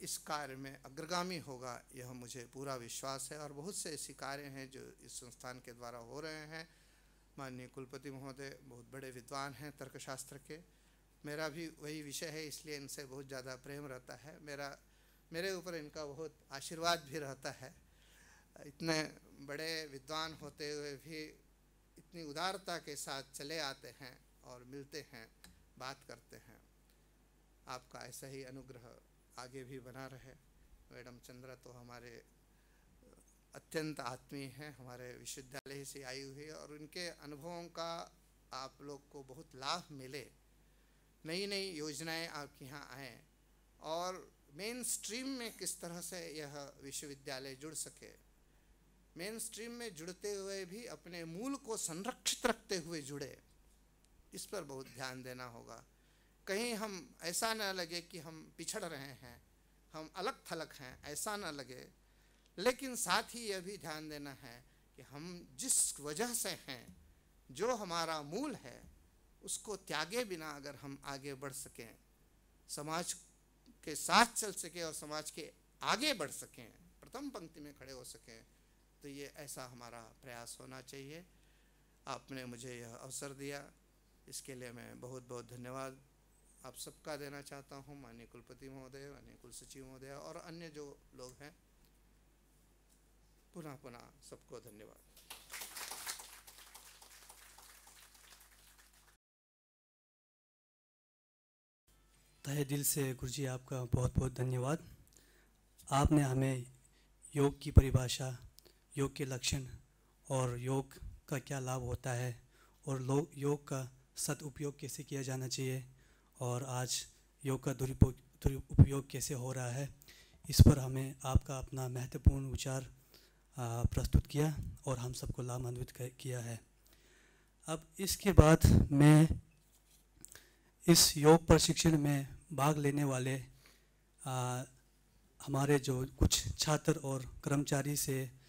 इस कार्य में अग्रगामी होगा, यह मुझे पूरा विश्वास है और बहुत से ऐसे कार्य हैं जो इस संस्थान के द्वारा हो रहे हैं। माननीय कुलपति महोदय, बहुत बड़े विद्वान हैं तर्कशास्त्र के। मेरा भी वही विषय है, इसलिए इनसे बहुत ज़्यादा प्रेम रहता है। मेरा, मेरे ऊपर इनका बहुत आशीर्वाद भी रहता है। इतने बड़े विद्वान होते हुए भी इतनी उदारता के साथ चले आते हैं और मिलते हैं, बात करते हैं। आपका ऐसा ही अनुग्रह आगे भी बना रहे। मैडम चंद्रा तो हमारे अत्यंत आत्मीय हैं, हमारे विश्वविद्यालय से आई हुई और उनके अनुभवों का आप लोग को बहुत लाभ मिले। नई नई योजनाएँ आपके यहाँ आएँ और मेन स्ट्रीम में किस तरह से यह विश्वविद्यालय जुड़ सके। मेन स्ट्रीम में जुड़ते हुए भी अपने मूल को संरक्षित रखते हुए जुड़े, इस पर बहुत ध्यान देना होगा। कहीं हम, ऐसा ना लगे कि हम पिछड़ रहे हैं, हम अलग थलग हैं, ऐसा ना लगे। लेकिन साथ ही यह भी ध्यान देना है कि हम जिस वजह से हैं, जो हमारा मूल है, उसको त्यागे बिना अगर हम आगे बढ़ सकें, समाज के साथ चल सकें और समाज के आगे बढ़ सकें, प्रथम पंक्ति में खड़े हो सकें तो ये ऐसा हमारा प्रयास होना चाहिए। आपने मुझे यह अवसर दिया। इसके लिए मैं बहुत बहुत धन्यवाद। आप सबका देना चाहता हूँ, माननीय कुलपति महोदय, माननीय कुल सचिव महोदय और अन्य जो लोग हैं। पुनः पुनः सबको धन्यवाद। तहे दिल से गुरु जी आपका बहुत बहुत धन्यवाद। आपने हमें योग की परिभाषा योग के लक्षण और योग का क्या लाभ होता है और लोग योग का सदुपयोग कैसे किया जाना चाहिए और आज योग का दुरुपयोग दुरुपयोग कैसे हो रहा है इस पर हमें आपका अपना महत्वपूर्ण विचार प्रस्तुत किया और हम सबको लाभान्वित किया है। अब इसके बाद मैं इस योग प्रशिक्षण में भाग लेने वाले आ, हमारे जो कुछ छात्र और कर्मचारी से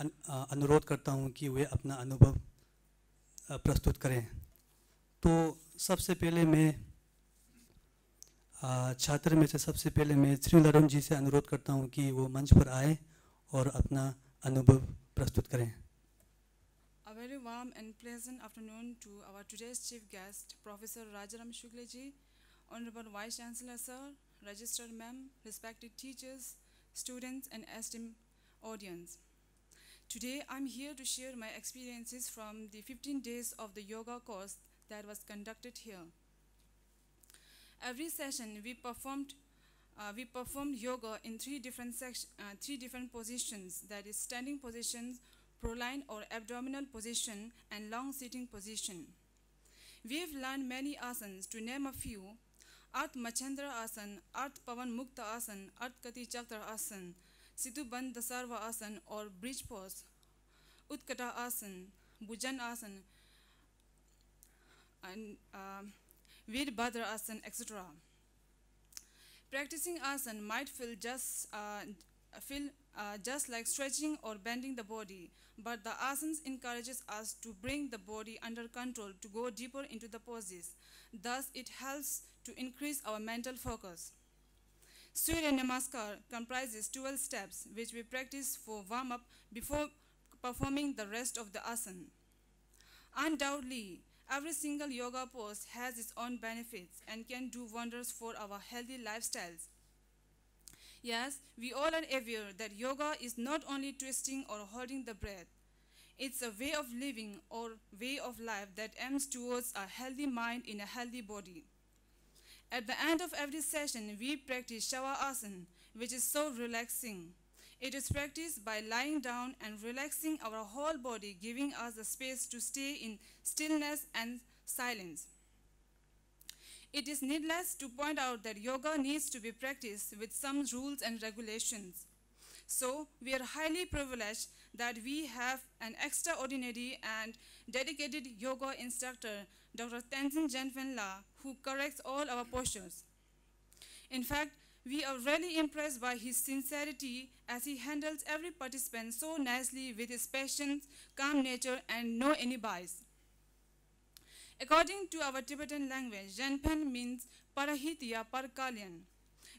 अनुरोध करता हूँ कि वे अपना अनुभव प्रस्तुत करें तो सबसे पहले मैं छात्र में से सबसे पहले मैं श्री लरुण जी से अनुरोध करता हूँ कि वो मंच पर आए और अपना अनुभव प्रस्तुत करें A very warm and pleasant afternoon to our today's chief guest, Professor Rajaram Shuklaji, Honorable Vice Chancellor Sir, Registered Ma'am, respected teachers, students, and esteemed audience. Today, I'm here to share my experiences from the 15 days of the yoga course that was conducted here. Every session, we performed uh, we performed yoga in three different uh, three different positions. That is, standing positions, proline or abdominal position, and long sitting position. We have learned many asanas. To name a few, Art Machandra Asan, Art Pavan Mukta Asan, Art Kati Chakra Asan, Situ Bandh Dasarva Asan or bridge pose, Utkata Asan, Bhujan Asan, and uh, Veerbhadra Asan, etc. Practicing asana might feel just uh, feel uh, just like stretching or bending the body, but the asanas encourages us to bring the body under control to go deeper into the poses. Thus, it helps to increase our mental focus. Surya Namaskar comprises 12 steps which we practice for warm up before performing the rest of the asana. Undoubtedly, every single yoga pose has its own benefits and can do wonders for our healthy lifestyles. Yes, we all are aware that yoga is not only twisting or holding the breath. It's a way of living or way of life that aims towards a healthy mind in a healthy body. At the end of every session, we practice Shavasana, which is so relaxing. It is practiced by lying down and relaxing our whole body, giving us the space to stay in stillness and silence. It is needless to point out that yoga needs to be practiced with some rules and regulations. So, we are highly privileged that we have an extraordinary and dedicated yoga instructor, Dr. Tenzin Jenfen La, who corrects all our postures. In fact, we are really impressed by his sincerity as he handles every participant so nicely with his patience, calm nature, and no any bias. According to our Tibetan language, Jenpen means Parahitya Parkalyan,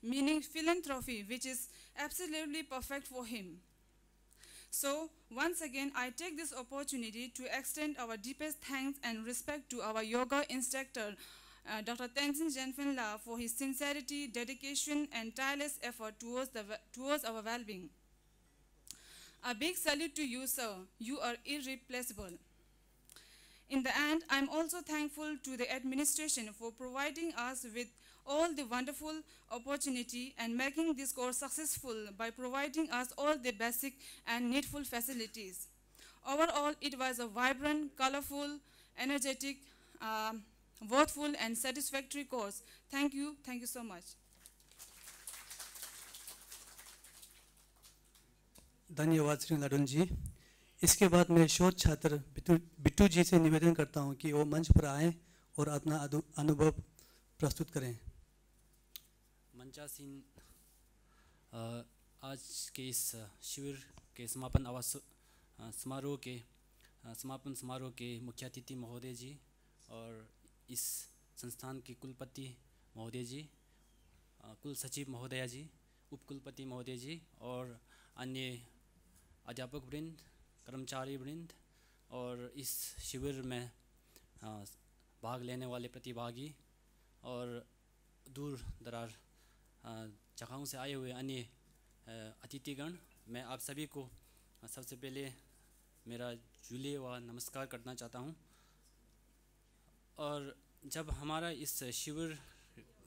meaning philanthropy, which is absolutely perfect for him. So, once again, I take this opportunity to extend our deepest thanks and respect to our yoga instructor, uh, Dr. Tenzin Jenfen La, for his sincerity, dedication, and tireless effort towards, the, towards our well being. A big salute to you, sir. You are irreplaceable. In the end, I'm also thankful to the administration for providing us with all the wonderful opportunity and making this course successful by providing us all the basic and needful facilities. Overall, it was a vibrant, colorful, energetic, um, worthful, and satisfactory course. Thank you. Thank you so much. धन्यवाद श्री लरुण जी इसके बाद मैं शोध छात्र बिट्टू बिट्टू जी से निवेदन करता हूँ कि वो मंच पर आएँ और अपना अनु- अनुभव प्रस्तुत करें मंचासीन अ, आज के इस शिविर के समापन आवास समारोह के समापन समारोह के मुख्य अतिथि महोदय जी और इस संस्थान के कुलपति महोदय जी कुल सचिव महोदया जी उप कुलपति महोदय जी और अन्य अध्यापक वृंद कर्मचारी वृंद और इस शिविर में भाग लेने वाले प्रतिभागी और दूर दरार जगहों से आए हुए अन्य अतिथिगण, मैं आप सभी को सबसे पहले मेरा जूले व नमस्कार करना चाहता हूँ। और जब हमारा इस शिविर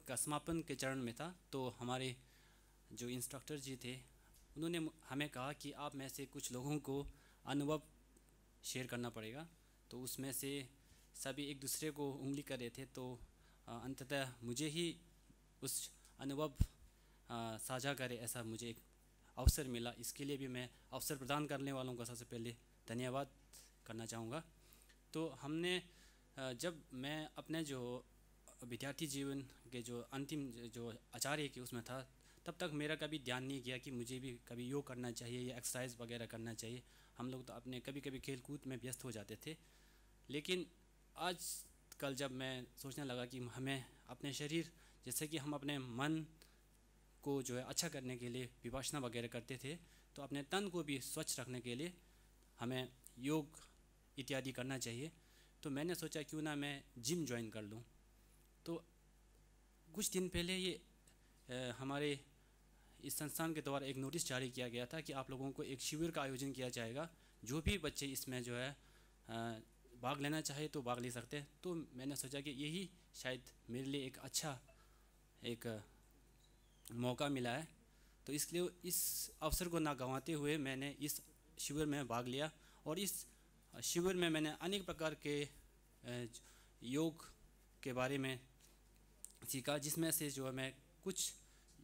का समापन के चरण में था तो हमारे जो इंस्ट्रक्टर जी थे, उन्होंने हमें कहा कि आप में से कुछ लोगों को अनुभव शेयर करना पड़ेगा। तो उसमें से सभी एक दूसरे को उंगली कर रहे थे तो अंततः मुझे ही उस अनुभव साझा करें ऐसा मुझे एक अवसर मिला। इसके लिए भी मैं अवसर प्रदान करने वालों का सबसे पहले धन्यवाद करना चाहूँगा। तो हमने जब मैं अपने जो विद्यार्थी जीवन के जो अंतिम जो आचार्य के उसमें था, तब तक मेरा कभी ध्यान नहीं किया कि मुझे भी कभी योग करना चाहिए या एक्सरसाइज वगैरह करना चाहिए। हम लोग तो अपने कभी कभी खेल कूद में व्यस्त हो जाते थे। लेकिन आज कल जब मैं सोचने लगा कि हमें अपने शरीर जैसे कि हम अपने मन को जो है अच्छा करने के लिए विपासना वगैरह करते थे तो अपने तन को भी स्वच्छ रखने के लिए हमें योग इत्यादि करना चाहिए। तो मैंने सोचा क्यों ना मैं जिम ज्वाइन कर लूँ। तो कुछ दिन पहले ये हमारे इस संस्थान के द्वारा एक नोटिस जारी किया गया था कि आप लोगों को एक शिविर का आयोजन किया जाएगा। जो भी बच्चे इसमें जो है अ, भाग लेना चाहे तो भाग ले सकते हैं। तो मैंने सोचा कि यही शायद मेरे लिए एक अच्छा एक मौका मिला है। तो इसलिए इस अवसर को ना गंवाते हुए मैंने इस शिविर में भाग लिया और इस शिविर में मैंने अनेक प्रकार के योग के बारे में सीखा जिसमें से जो है मैं कुछ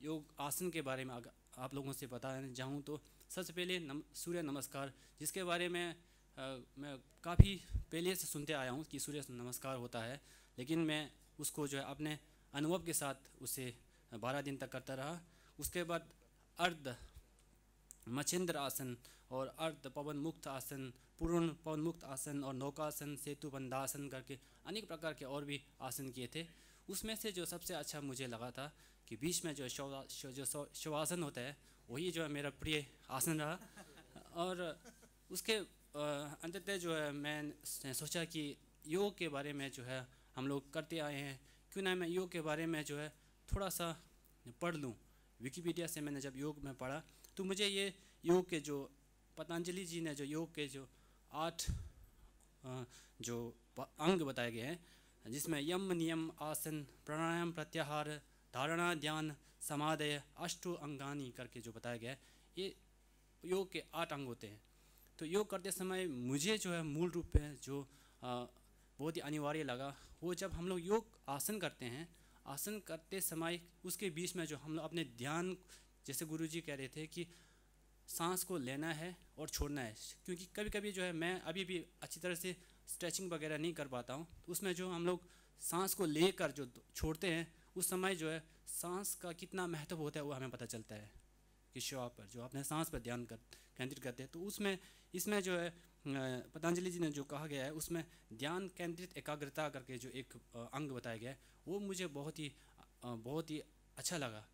योग आसन के बारे में आप लोगों से बताना चाहूँ तो सबसे पहले नम, सूर्य नमस्कार जिसके बारे में अ, मैं काफ़ी पहले से सुनते आया हूँ कि सूर्य नमस्कार होता है लेकिन मैं उसको जो है अपने अनुभव के साथ उसे बारह दिन तक करता रहा। उसके बाद अर्ध मच्छेंद्र आसन और अर्ध पवन मुक्त आसन, पूर्ण पवन मुक्त आसन और नौकासन सेतु बंदासन करके अनेक प्रकार के और भी आसन किए थे। उसमें से जो सबसे अच्छा मुझे लगा था कि बीच में जो शव, जो शव- शवासन होता है, वही जो है मेरा प्रिय आसन रहा। और उसके अंततः जो है मैं सोचा कि योग के बारे में जो है हम लोग करते आए हैं। क्यों ना मैं योग के बारे में जो है थोड़ा सा पढ़ लूँ। विकिपीडिया से मैंने जब योग में पढ़ा तो मुझे ये योग के जो, पतंजलि जी ने जो योग के जो आठ जो अंग बताए गए हैं, जिसमें यम, नियम, आसन, प्राणायाम, प्रत्याहार, धारणा, ध्यान, समाधय, अष्टो अंगानी करके जो बताया गया है, ये योग के आठ अंग होते हैं। तो योग करते समय मुझे जो है मूल रूप में जो बहुत ही अनिवार्य लगा वो जब हम लोग योग आसन करते हैं, आसन करते समय उसके बीच में जो हम लोग अपने ध्यान, जैसे गुरुजी कह रहे थे कि सांस को लेना है और छोड़ना है। क्योंकि कभी कभी जो है मैं अभी भी अच्छी तरह से स्ट्रेचिंग वगैरह नहीं कर पाता हूँ तो उसमें जो हम लोग सांस को लेकर जो छोड़ते हैं, उस समय जो है सांस का कितना महत्व होता है वो हमें पता चलता है। कि श्वा पर, जो अपने सांस पर ध्यान कर, केंद्रित करते हैं तो उसमें, इसमें जो है पतंजलि जी ने जो कहा गया है, उसमें ध्यान केंद्रित एकाग्रता करके जो एक अंग बताया गया है, वो मुझे बहुत ही बहुत ही अच्छा लगा।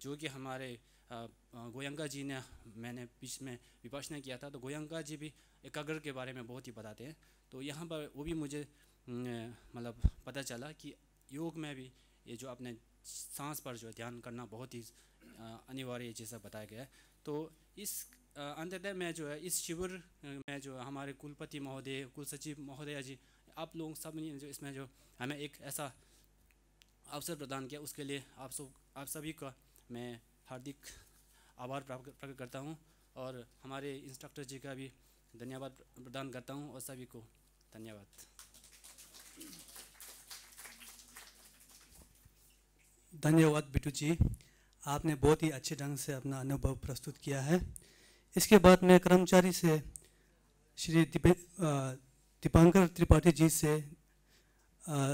जो कि हमारे गोयंका जी ने, मैंने बीच में विपासना किया था तो गोयंका जी भी एकाग्र के बारे में बहुत ही बताते हैं। तो यहाँ पर वो भी मुझे मतलब पता चला कि योग में भी ये जो अपने सांस पर जो ध्यान करना बहुत ही अनिवार्य जैसा बताया गया है। तो इस अंततः मैं जो है, इस शिविर में जो हमारे कुलपति महोदय कुल सचिव महोदया जी, आप लोग सबने जो इसमें जो हमें एक ऐसा अवसर प्रदान किया, उसके लिए आप सब, आप सभी का मैं हार्दिक आभार प्रकट करता हूँ और हमारे इंस्ट्रक्टर जी का भी धन्यवाद प्रदान करता हूँ और सभी को धन्यवाद। धन्यवाद बिटू जी, आपने बहुत ही अच्छे ढंग से अपना अनुभव प्रस्तुत किया है। इसके बाद मैं कर्मचारी से, श्री दीपे दीपांकर त्रिपाठी जी से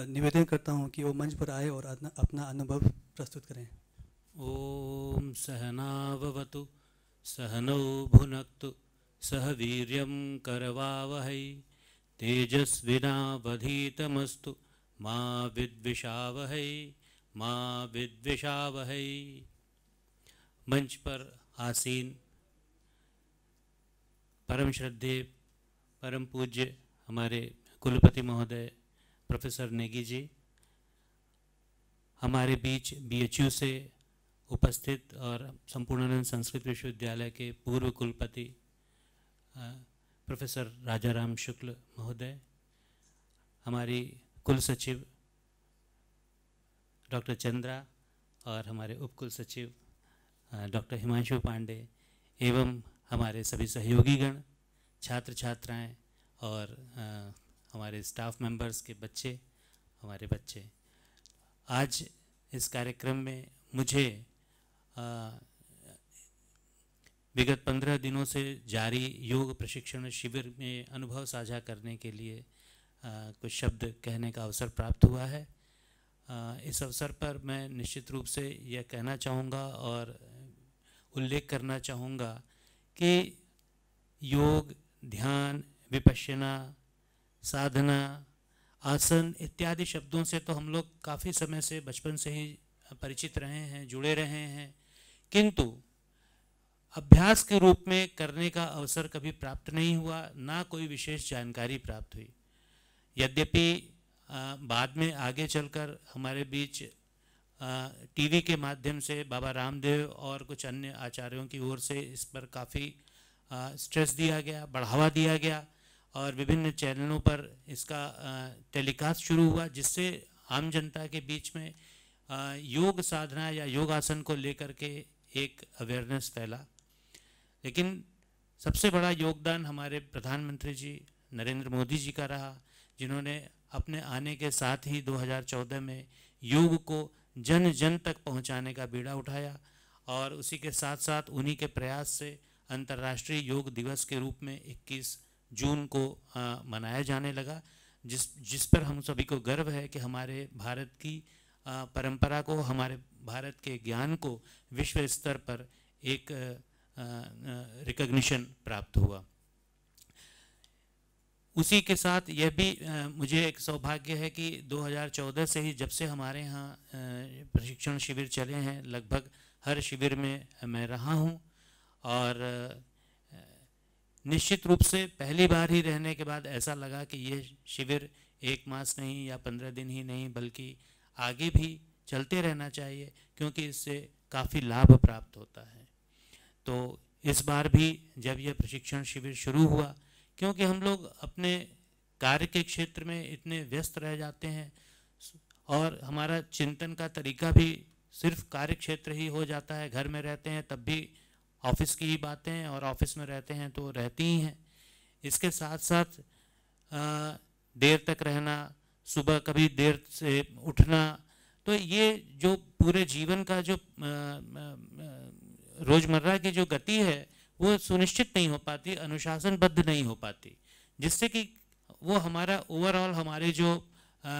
निवेदन करता हूँ कि वो मंच पर आए और अपना अनुभव प्रस्तुत करें। ओम सहनाववतु, सहनौ भुनक्तु, सह वीर्यं करवावहै, तेजस्विनावधीतमस्तु, मा विद्विषावहै मा विद्विषावहै। मंच पर आसीन परम श्रद्धे, परम पूज्य हमारे कुलपति महोदय, प्रोफेसर नेगी जी, हमारे बीच बीएचयू से उपस्थित और संपूर्णानंद संस्कृत विश्वविद्यालय के पूर्व कुलपति प्रोफेसर राजाराम शुक्ल महोदय, हमारी कुल सचिव डॉक्टर चंद्रा और हमारे उप कुल सचिव डॉक्टर हिमांशु पांडे एवं हमारे सभी सहयोगीगण छात्र छात्राएँ और आ, हमारे स्टाफ मेंबर्स के बच्चे हमारे बच्चे। आज इस कार्यक्रम में मुझे विगत पंद्रह दिनों से जारी योग प्रशिक्षण शिविर में अनुभव साझा करने के लिए आ, कुछ शब्द कहने का अवसर प्राप्त हुआ है। आ, इस अवसर पर मैं निश्चित रूप से यह कहना चाहूँगा और उल्लेख करना चाहूँगा कि योग, ध्यान, विपश्यना, साधना, आसन इत्यादि शब्दों से तो हम लोग काफ़ी समय से बचपन से ही परिचित रहे हैं, जुड़े रहे हैं। किंतु अभ्यास के रूप में करने का अवसर कभी प्राप्त नहीं हुआ, ना कोई विशेष जानकारी प्राप्त हुई। यद्यपि बाद में आगे चलकर हमारे बीच टीवी के माध्यम से बाबा रामदेव और कुछ अन्य आचार्यों की ओर से इस पर काफ़ी स्ट्रेस दिया गया, बढ़ावा दिया गया और विभिन्न चैनलों पर इसका टेलीकास्ट शुरू हुआ, जिससे आम जनता के बीच में योग साधना या योग आसन को लेकर के एक अवेयरनेस फैला। लेकिन सबसे बड़ा योगदान हमारे प्रधानमंत्री जी, नरेंद्र मोदी जी का रहा, जिन्होंने अपने आने के साथ ही 2014 में योग को जन जन तक पहुँचाने का बीड़ा उठाया और उसी के साथ साथ उन्हीं के प्रयास से अंतर्राष्ट्रीय योग दिवस के रूप में 21 जून को आ, मनाया जाने लगा जिस जिस पर हम सभी को गर्व है कि हमारे भारत की आ, परंपरा को हमारे भारत के ज्ञान को विश्व स्तर पर एक रिकग्निशन प्राप्त हुआ। उसी के साथ यह भी आ, मुझे एक सौभाग्य है कि 2014 से ही जब से हमारे यहाँ प्रशिक्षण शिविर चले हैं लगभग हर शिविर में मैं रहा हूँ और निश्चित रूप से पहली बार ही रहने के बाद ऐसा लगा कि ये शिविर एक मास नहीं या पंद्रह दिन ही नहीं बल्कि आगे भी चलते रहना चाहिए क्योंकि इससे काफ़ी लाभ प्राप्त होता है। तो इस बार भी जब यह प्रशिक्षण शिविर शुरू हुआ क्योंकि हम लोग अपने कार्य के क्षेत्र में इतने व्यस्त रह जाते हैं और हमारा चिंतन का तरीका भी सिर्फ़ कार्य क्षेत्र ही हो जाता है। घर में रहते हैं तब भी ऑफ़िस की ही बातें और ऑफ़िस में रहते हैं तो रहती ही हैं। इसके साथ साथ आ, देर तक रहना सुबह कभी देर से उठना तो ये जो पूरे जीवन का जो रोज़मर्रा की जो गति है वो सुनिश्चित नहीं हो पाती अनुशासनबद्ध नहीं हो पाती जिससे कि वो हमारा ओवरऑल हमारे जो आ,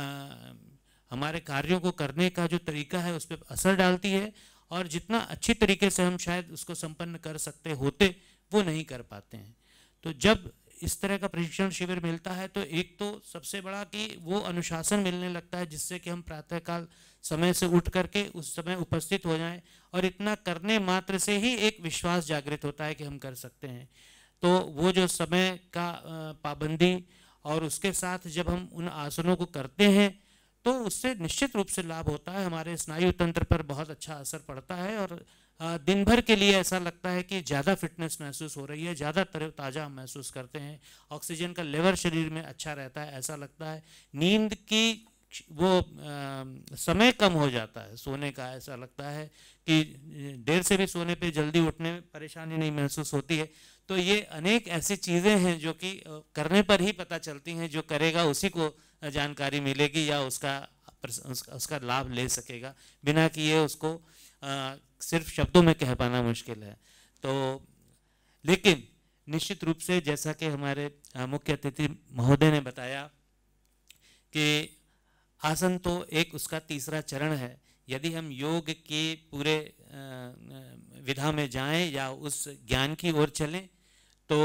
हमारे कार्यों को करने का जो तरीका है उस पर असर डालती है और जितना अच्छी तरीके से हम शायद उसको संपन्न कर सकते होते वो नहीं कर पाते हैं। तो जब इस तरह का प्रशिक्षण शिविर मिलता है तो एक तो सबसे बड़ा कि वो अनुशासन मिलने लगता है, जिससे कि हम प्रातःकाल समय से उठ करके उस समय उपस्थित हो जाएँ और इतना करने मात्र से ही एक विश्वास जागृत होता है कि हम कर सकते हैं। तो वो जो समय का पाबंदी और उसके साथ जब हम उन आसनों को करते हैं तो उससे निश्चित रूप से लाभ होता है। हमारे स्नायु तंत्र पर बहुत अच्छा असर पड़ता है और दिन भर के लिए ऐसा लगता है कि ज़्यादा फिटनेस महसूस हो रही है ज़्यादा तर ताज़ा हम महसूस करते हैं। ऑक्सीजन का लेवल शरीर में अच्छा रहता है ऐसा लगता है। नींद की वो आ, समय कम हो जाता है सोने का ऐसा लगता है कि देर से भी सोने पे जल्दी उठने में परेशानी नहीं महसूस होती है। तो ये अनेक ऐसी चीज़ें हैं जो कि करने पर ही पता चलती हैं जो करेगा उसी को जानकारी मिलेगी या उसका उसका लाभ ले सकेगा। बिना कि ये उसको आ, सिर्फ़ शब्दों में कह पाना मुश्किल है। तो लेकिन निश्चित रूप से जैसा कि हमारे मुख्य अतिथि महोदय ने बताया कि आसन तो एक उसका तीसरा चरण है। यदि हम योग के पूरे विधा में जाएँ या उस ज्ञान की ओर चलें तो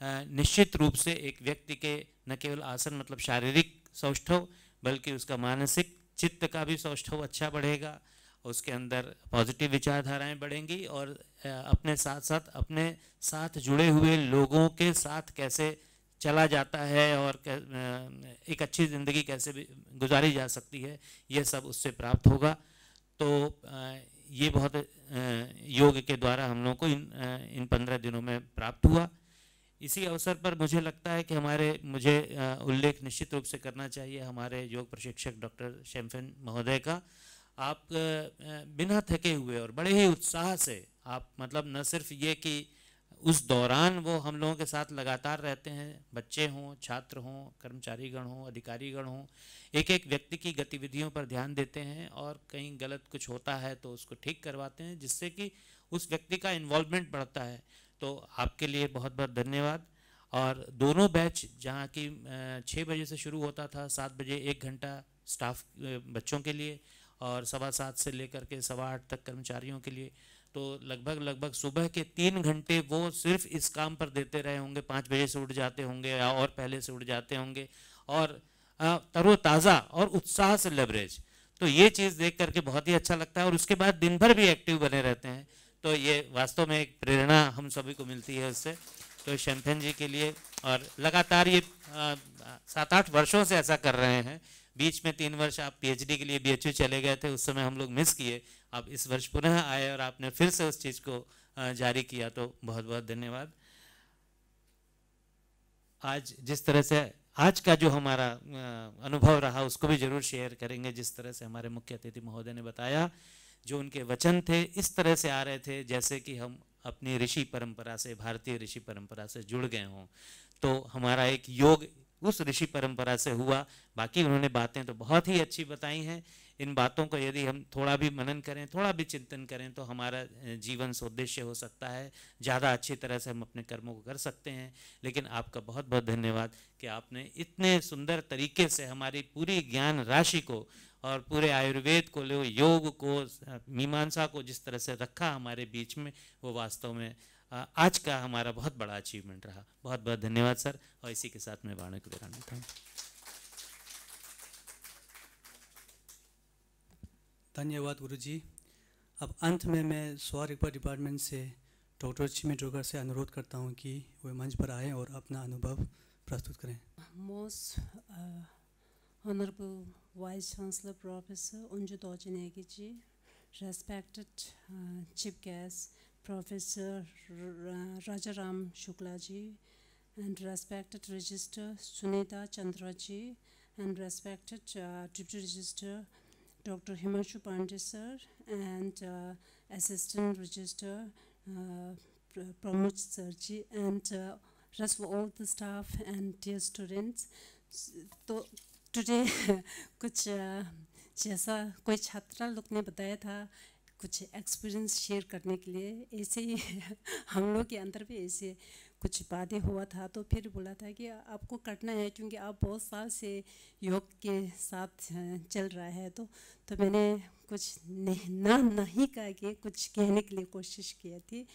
निश्चित रूप से एक व्यक्ति के न केवल आसन मतलब शारीरिक सौष्ठव, बल्कि उसका मानसिक चित्त का भी सौष्ठव अच्छा बढ़ेगा। उसके अंदर पॉजिटिव विचारधाराएँ बढ़ेंगी और अपने साथ साथ, अपने साथ जुड़े हुए लोगों के साथ कैसे चला जाता है और एक अच्छी ज़िंदगी कैसे गुजारी जा सकती है, ये सब उससे प्राप्त होगा। तो ये बहुत योग के द्वारा हम लोग को इन इन पंद्रह दिनों में प्राप्त हुआ। इसी अवसर पर मुझे लगता है कि हमारे, मुझे उल्लेख निश्चित रूप से करना चाहिए हमारे योग प्रशिक्षक डॉक्टर शैम्फन महोदय का। आप बिना थके हुए और बड़े ही उत्साह से आप मतलब न सिर्फ़ ये कि उस दौरान वो हम लोगों के साथ लगातार रहते हैं, बच्चे हों, छात्र हों, कर्मचारीगण हों, अधिकारीगण हों एक एक व्यक्ति की गतिविधियों पर ध्यान देते हैं और कहीं गलत कुछ होता है तो उसको ठीक करवाते हैं, जिससे कि उस व्यक्ति का इन्वॉल्वमेंट बढ़ता है। तो आपके लिए बहुत बहुत धन्यवाद। और दोनों बैच जहाँ की छः बजे से शुरू होता था, सात बजे एक घंटा स्टाफ बच्चों के लिए और सवा सात से लेकर के सवा आठ तक कर्मचारियों के लिए। तो लगभग लगभग सुबह के तीन घंटे वो सिर्फ़ इस काम पर देते रहे होंगे। पाँच बजे से उठ जाते होंगे या और पहले से उठ जाते होंगे। और तरोताज़ा और उत्साह से लेवरेज तो ये चीज़ देख करके बहुत ही अच्छा लगता है और उसके बाद दिन भर भी एक्टिव बने रहते हैं। तो ये वास्तव में एक प्रेरणा हम सभी को मिलती है उससे तो शैम्पेन जी के लिए और लगातार ये सात आठ वर्षों से ऐसा कर रहे हैं। बीच में तीन वर्ष आप पीएचडी के लिए बीएचयू चले गए थे, उस समय हम लोग मिस किए। आप इस वर्ष पुनः आए और आपने फिर से उस चीज़ को जारी किया तो बहुत बहुत धन्यवाद। आज जिस तरह से, आज का जो हमारा अनुभव रहा, उसको भी ज़रूर शेयर करेंगे, जिस तरह से हमारे मुख्य अतिथि महोदय ने बताया, जो उनके वचन थे, इस तरह से आ रहे थे, जैसे कि हम अपनी ऋषि परंपरा से, भारतीय ऋषि परंपरा से जुड़ गए हों। तो हमारा एक योग उस ऋषि परंपरा से हुआ। बाकी उन्होंने बातें तो बहुत ही अच्छी बताई हैं। इन बातों को यदि हम थोड़ा भी मनन करें, थोड़ा भी चिंतन करें तो हमारा जीवन सोद्देश्य हो सकता है। ज़्यादा अच्छी तरह से हम अपने कर्मों को कर सकते हैं। लेकिन आपका बहुत बहुत धन्यवाद कि आपने इतने सुंदर तरीके से हमारी पूरी ज्ञान राशि को और पूरे आयुर्वेद को लो योग को मीमांसा को जिस तरह से रखा हमारे बीच में, वो वास्तव में आज का हमारा बहुत बड़ा अचीवमेंट रहा। बहुत बहुत धन्यवाद सर। और इसी के साथ मैं वाणी को विराम देता हूँ। धन्यवाद गुरुजी। अब अंत में मैं स्वास्थ्य डिपार्टमेंट से डॉक्टर चिमी ड्रोगर से अनुरोध करता हूँ कि वे मंच पर आएँ और अपना अनुभव प्रस्तुत करें। Uh, Honorable Vice Chancellor Professor Unju Dojinegiji, respected uh, Chief Guest Professor uh, Rajaram Shuklaji, and respected Register Sunita Chandraji, and respected uh, Deputy Register Dr. Himanshu Pandey sir, and uh, Assistant Register uh, Pr- Pramod Sirji, and uh, rest of all the staff and dear students. S- तो today कुछ जैसा कोई छात्रा लोग ने बताया था कुछ एक्सपीरियंस शेयर करने के लिए ऐसे ही हम लोग के अंदर भी ऐसे कुछ बातें हुआ था तो फिर बोला था कि आपको करना है क्योंकि आप बहुत साल से योग के साथ चल रहा है तो तो मैंने कुछ नहीं, ना, नहीं कह के कुछ कहने के लिए कोशिश की थी।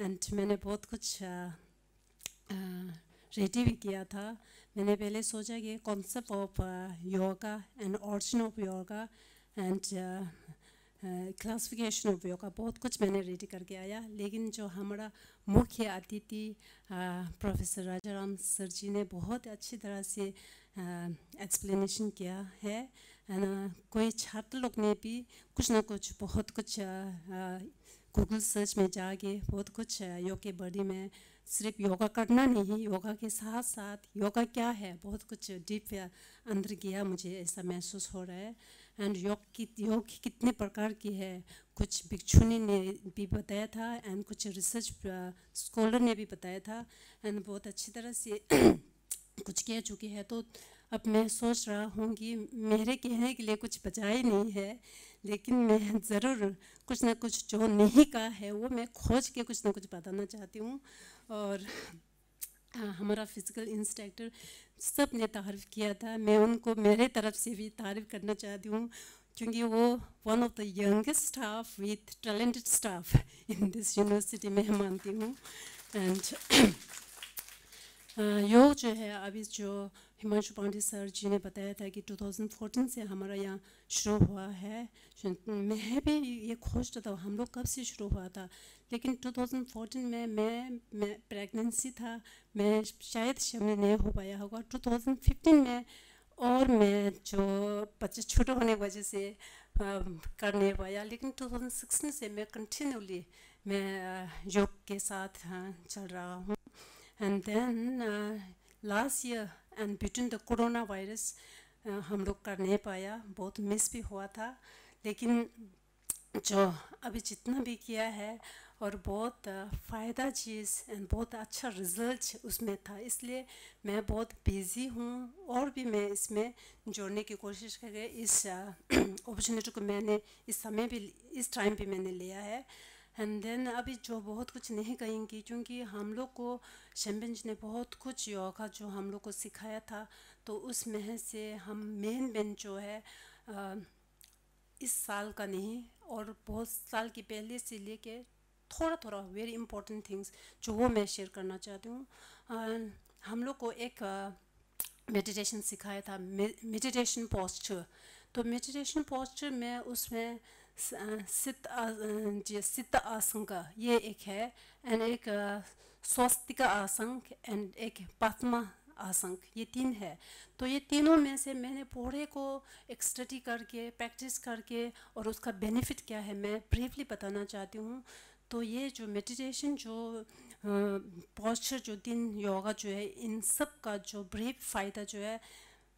एंड मैंने बहुत कुछ रेडी भी किया था। मैंने पहले सोचा कि concept of yoga and origin of yoga and classification of yoga बहुत कुछ मैंने रेडी करके आया, लेकिन जो हमारा मुख्य अतिथि प्रोफेसर राजाराम सर जी ने बहुत अच्छी तरह से एक्सप्लेनेशन किया है। एंड कोई छात्र लोग ने भी कुछ ना कुछ, बहुत कुछ गूगल सर्च में जाके बहुत कुछ योग के बॉडी में सिर्फ़ योगा करना नहीं योगा के साथ साथ योगा क्या है? बहुत कुछ डीप अंदर गया मुझे, ऐसा महसूस हो रहा है। एंड योग की योग कितने प्रकार की है। कुछ भिक्षुनी ने भी बताया था एंड कुछ रिसर्च स्कॉलर ने भी बताया था। एंड बहुत अच्छी तरह से कुछ कह चुकी है। तो अब मैं सोच रहा हूँ कि मेरे कहने के लिए कुछ बचा ही नहीं है, लेकिन मैं ज़रूर कुछ ना कुछ जो नहीं कहा है, वो मैं खोज के कुछ ना कुछ बताना चाहती हूँ। और हमारा फ़िज़िकल इंस्ट्रक्टर सबने तारीफ़ किया था। मैं उनको, मेरे तरफ़ से भी तारीफ़ करना चाहती हूँ, क्योंकि वो one of the youngest staff with talented staff in this university में मानती हूँ। एंड योग जो है, अभी जो हिमांशु पांडे सर जी ने बताया था कि 2014 से हमारा यहाँ शुरू हुआ है। मैं भी ये खोजता था, हम लोग कब से शुरू हुआ था? लेकिन 2014 में मैं मैं प्रेगनेंसी था, मैं शायद शामिल नहीं हो पाया होगा। 2015 में और मैं जो बच्चे छोटे होने की वजह से कर नहीं पाया। लेकिन 2016 से मैं कंटिन्यूली मैं योग के साथ चल रहा हूँ। And then last year and between the corona virus हम लोग कर नहीं पाया। बहुत मिस भी हुआ था। लेकिन जो अभी जितना भी किया है और बहुत फ़ायदा चीज़ एंड बहुत अच्छा रिज़ल्ट उसमें था। इसलिए मैं बहुत बिज़ी हूँ और भी मैं इसमें जोड़ने की कोशिश कर करके इस अपॉर्चुनिटी को मैंने इस समय भी इस टाइम भी मैंने लिया है। एंड देन अभी जो बहुत कुछ नहीं कहेंगी क्योंकि हम लोग को शैम्पियन जी ने बहुत कुछ योगा जो हम लोग को सिखाया था तो उस उसमें से हम मेन मेन जो है आ, इस साल का नहीं और बहुत साल की पहले से लेके थोड़ा थोड़ा वेरी इंपॉर्टेंट थिंग्स जो वो मैं शेयर करना चाहती हूँ। हम लोग को एक मेडिटेशन सिखाया था मेडिटेशन पोस्चर तो मेडिटेशन पोस्चर में उसमें सित जी, सित आसन का ये एक है एंड एक स्वस्तिका आसन एंड एक पद्मा आसन ये तीन है। तो ये तीनों में से मैंने पूरे को एक स्टडी करके प्रैक्टिस करके, और उसका बेनिफिट क्या है, मैं ब्रीफली बताना चाहती हूँ। तो ये जो मेडिटेशन जो पॉस्चर जो दिन योगा जो है, इन सब का जो ब्रीफ फ़ायदा जो है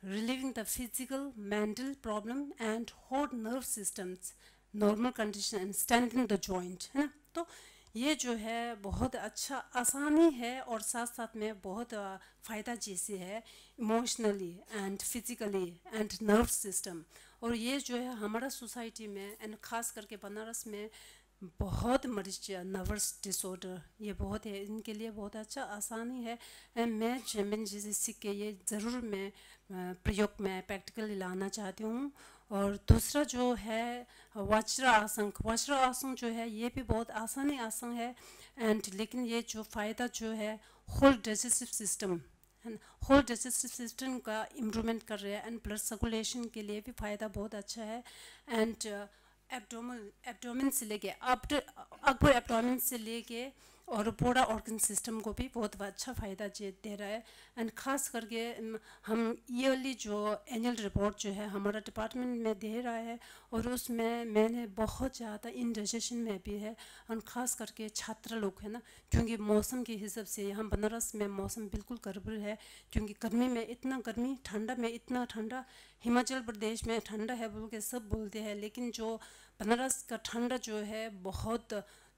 relieving the physical mental problem and whole nerve systems normal condition and strengthening the joint है ना? तो ये जो है, बहुत अच्छा आसानी है और साथ साथ में बहुत फ़ायदा जैसे है emotionally and physically and nerve system और ये जो है, हमारा सोसाइटी में एंड ख़ास करके बनारस में बहुत मरीज़ नर्वस डिसऑर्डर ये बहुत है। इनके लिए बहुत अच्छा आसानी है। मैं चैम्पियन जी से सीख के ये ज़रूर मैं प्रयोग में प्रैक्टिकली लाना चाहती हूँ। और दूसरा जो है, वज्र आसन वज्र आसन जो है, ये भी बहुत आसानी आसन है। एंड लेकिन ये जो फ़ायदा जो है whole digestive system whole digestive system का इम्प्रूवमेंट कर रहा है। एंड ब्लड सर्कुलेशन के लिए भी फ़ायदा बहुत अच्छा है। एंड एब्डोमन एब्डोमिन से लेके अकबर एब्डोमिन से लेके और पूरा ऑर्गन सिस्टम को भी बहुत अच्छा फ़ायदा दे रहा है। एंड ख़ास करके हम ईयरली जो एनुअल रिपोर्ट जो है, हमारा डिपार्टमेंट में दे रहा है और उसमें मैंने बहुत ज़्यादा इन इंडाइजेशन में भी है। और ख़ास करके छात्र लोग हैं ना, क्योंकि मौसम के हिसाब से यहाँ बनारस में मौसम बिल्कुल गड़बड़ है, क्योंकि गर्मी में इतना गर्मी, ठंडा में इतना ठंडा, हिमाचल प्रदेश में ठंडा है बोल के सब बोलते हैं, लेकिन जो बनारस का ठंडा जो है, बहुत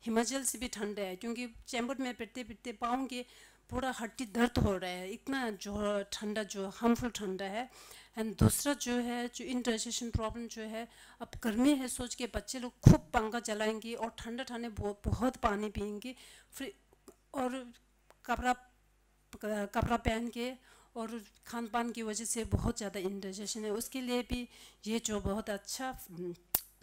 हिमाचल से भी ठंडा है, क्योंकि चैम्बर में पिटते पिटते पाँव के पूरा हड्डी दर्द हो रहा है। इतना जो ठंडा जो हार्मफुल ठंडा है। एंड दूसरा जो है, जो इंडाइजेशन प्रॉब्लम जो है, अब गर्मी है सोच के बच्चे लोग खूब पंखा चलाएँगे और ठंडा ठंडे बहुत पानी पियेंगे फिर और कपड़ा कपड़ा पहन के और खान पान की वजह से बहुत ज़्यादा इंडाइजेशन है। उसके लिए भी ये जो बहुत अच्छा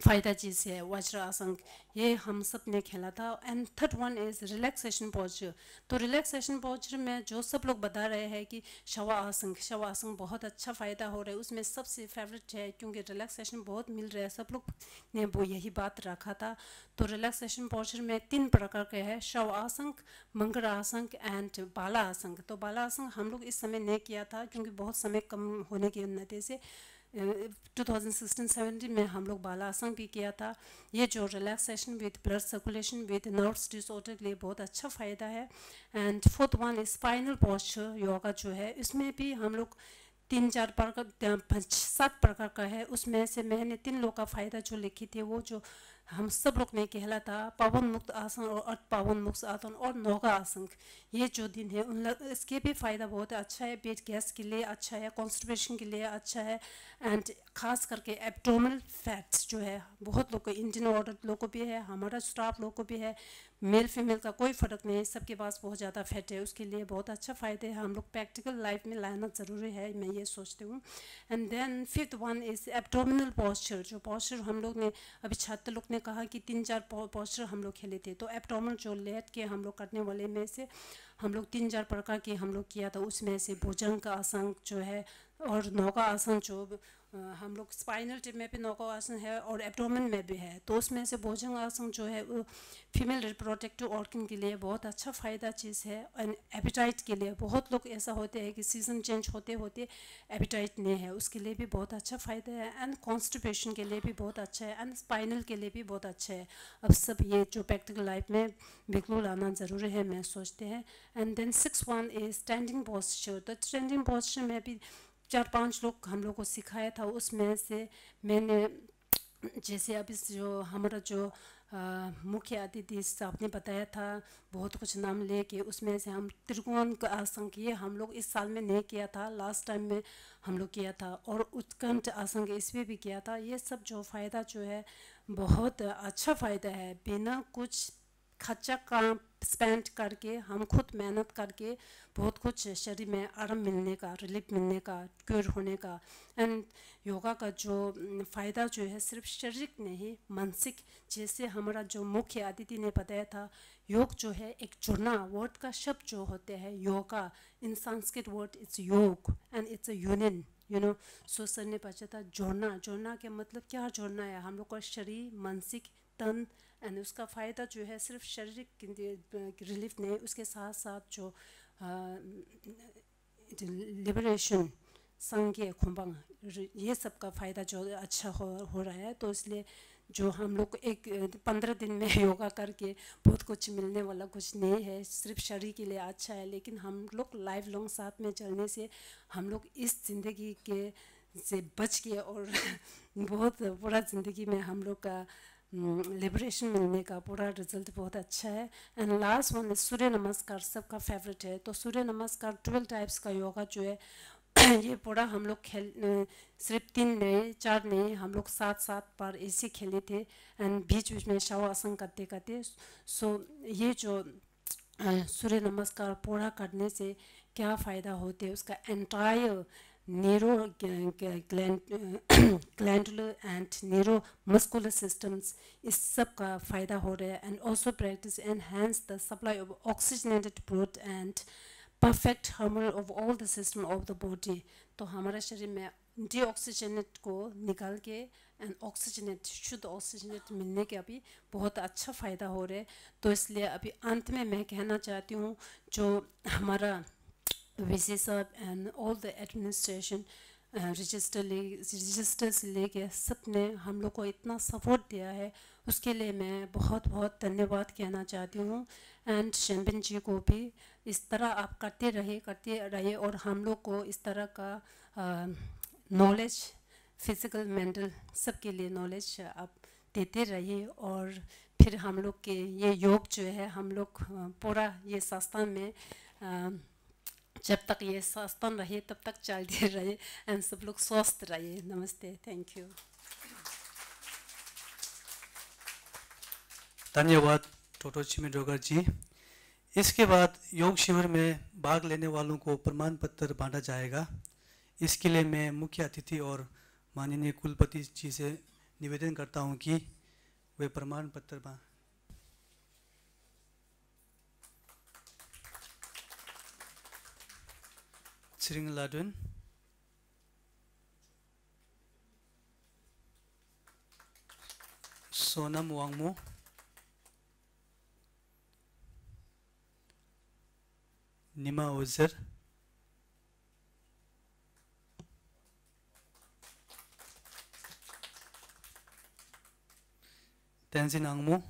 फ़ायदा चीज़ है वज्र आसन ये हम सबने खेला था। And third one is relaxation posture तो रिलैक्सेशन पोस्चर में जो सब लोग बता रहे हैं कि शवा आसन शवा आसन बहुत अच्छा फ़ायदा हो रहा है। उसमें सबसे फेवरेट है क्योंकि रिलैक्सेशन बहुत मिल रहा है। सब लोग ने वो यही बात रखा था। तो रिलैक्सेशन पोस्चर में तीन प्रकार के हैं। मंगल आसन एंड बाला आसन तो बाला आसन हम लोग इस समय नहीं किया था क्योंकि बहुत समय कम होने की उन्नति से 2016-17 में हम लोग बालासन भी किया था। ये जो relaxation with blood circulation with nerves disorder के लिए बहुत अच्छा फ़ायदा है। And fourth one spinal posture yoga जो है, इसमें भी हम लोग तीन चार प्रकार, सात प्रकार का है। उसमें से मैंने तीन लोग का फ़ायदा जो लिखी थी, वो जो हम सब लोग ने कहला था पावन मुक्त आसन और अर्थ पावन मुक्त आसन और नौगा आसन। ये जो दिन है, उन इसके भी फ़ायदा बहुत है अच्छा है, पेट गैस के लिए अच्छा है कॉन्स्टिपेशन के लिए अच्छा है एंड खास करके एब्डोमिनल फैट्स जो है, बहुत लोग को इंडियन ऑर्डर लोग को भी है, हमारा स्टाफ लोग को भी है मेल फीमेल का कोई फ़र्क नहीं है, सबके पास बहुत ज़्यादा फैट है, उसके लिए बहुत अच्छा फ़ायदे है, हम लोग प्रैक्टिकल लाइफ में लाना ज़रूरी है, मैं ये सोचती हूँ। And then fifth one is abdominal posture जो पॉस्चर हम लोग ने, अभी छात्र लोग ने कहा कि तीन चार पोस्टर हम लोग खेले थे तो एब्डोमिनल जो लेट के हम लोग करने वाले में से हम लोग तीन चार प्रकार के हम लोग किया था, उसमें से भुजंग का आसन जो है और नौका आसन जो हम लोग स्पाइनल टिप में भी नौका आसन है और एब्डोमेन में भी है। तो उसमें से भोजन आसन जो है, वो फीमेल रिप्रोडक्टिव ऑर्गन के लिए बहुत अच्छा फ़ायदा चीज़ है एंड एपिटाइट के लिए। बहुत लोग ऐसा होते हैं कि सीज़न चेंज होते होते एपिटाइट नहीं है। उसके लिए भी बहुत अच्छा फ़ायदा है एंड कॉन्स्टिपेशन के लिए भी बहुत अच्छा है एंड स्पाइनल के लिए भी बहुत अच्छा है। अब सब ये जो प्रैक्टिकल लाइफ में बिल्कुल लाना ज़रूरी है, मैं सोचते हैं। And then six one is standing posture तो स्टैंडिंग पोस्चर में भी चार पाँच लोग हम लोग को सिखाया था। उसमें से मैंने, जैसे अभी जो हमारा जो मुख्य अतिथि साहब ने बताया था, बहुत कुछ नाम लेके उसमें से हम त्रिकोण का आसन किए हम लोग इस साल में नहीं किया था लास्ट टाइम में हम लोग किया था और उत्कंठ आसन इसमें भी किया था। ये सब जो फ़ायदा जो है, बहुत अच्छा फ़ायदा है। बिना कुछ खर्चा काम स्पेंड करके, हम खुद मेहनत करके बहुत कुछ शरीर में आराम मिलने का रिलीफ मिलने का क्योर होने का एंड योगा का जो फ़ायदा जो है सिर्फ़ शारीरिक नहीं, मानसिक, जैसे हमारा जो मुख्य अतिथि ने बताया था, योग जो है एक जुड़ना वर्ड का शब्द जो होते हैं yoga in Sanskrit word it's yog and it's a union you know so sir ने पूछा था, जोड़ना जोड़ना के मतलब क्या जोड़ना है? हम लोग का शरीर, मानसिक, तन एंड उसका फ़ायदा जो है सिर्फ़ शारीरिक रिलीफ नहीं, उसके साथ साथ जो लिबरेशन संज्ञ खुम्बंग ये सब का फ़ायदा जो अच्छा हो हो रहा है तो इसलिए जो हम लोग एक पंद्रह दिन में योगा करके बहुत कुछ मिलने वाला कुछ नहीं है, सिर्फ़ शरीर के लिए अच्छा है, लेकिन हम लोग लाइफ लॉन्ग साथ में चलने से हम लोग इस ज़िंदगी के, से बच के और बहुत पूरा ज़िंदगी में हम लोग का लिबरेशन मिलने का पूरा रिज़ल्ट बहुत अच्छा है। एंड लास्ट वन सूर्य नमस्कार सबका फेवरेट है। तो सूर्य नमस्कार ट्वेल्व टाइप्स का योगा जो है, ये पूरा हम लोग खेल सिर्फ़ तीन नहीं चार नहीं हम लोग सात सात बार ऐसे खेले थे। एंड बीच बीच में शव आसन करते करते सो ये जो सूर्य नमस्कार पूरा करने से क्या फ़ायदा होते है, उसका entire neuro glandular and neuro muscular systems इस सब का फ़ायदा हो रहा है and also practice enhance the supply of oxygenated blood and perfect harmony of all the system of the body तो हमारा शरीर में डीऑक्सीजनेट को निकाल के एंड ऑक्सीजनेट शुद्ध ऑक्सीजनेट मिलने के अभी बहुत अच्छा फ़ायदा हो रहा है। तो इसलिए अभी अंत में मैं कहना चाहती हूँ, जो हमारा वीसी साहब and all the administration registrar ले रजिस्टर से लेके सबने हम लोग को इतना सपोर्ट दिया है। उसके लिए मैं बहुत बहुत धन्यवाद कहना चाहती हूँ। एंड शैम्पिन जी को भी इस तरह आप करते रहे करते रहे और हम लोग को इस तरह का नॉलेज फ़िज़िकल मेंटल सब के लिए नॉलेज आप देते रहिए और फिर हम लोग के ये योग जो है हम लोग पूरा ये संस्था में आ, जब तक ये संस्थान रहे, तब तक चलते रहे एंड सब लोग स्वस्थ रहे। नमस्ते थैंक यू धन्यवाद, टोटो चिमी डोगर जी। इसके बाद योग शिविर में भाग लेने वालों को प्रमाण पत्र बांटा जाएगा। इसके लिए मैं मुख्य अतिथि और माननीय कुलपति जी से निवेदन करता हूँ कि वे प्रमाण पत्र Sering ladun. Sonam Wangmu. Nima Ozer. Tenzin Angmu.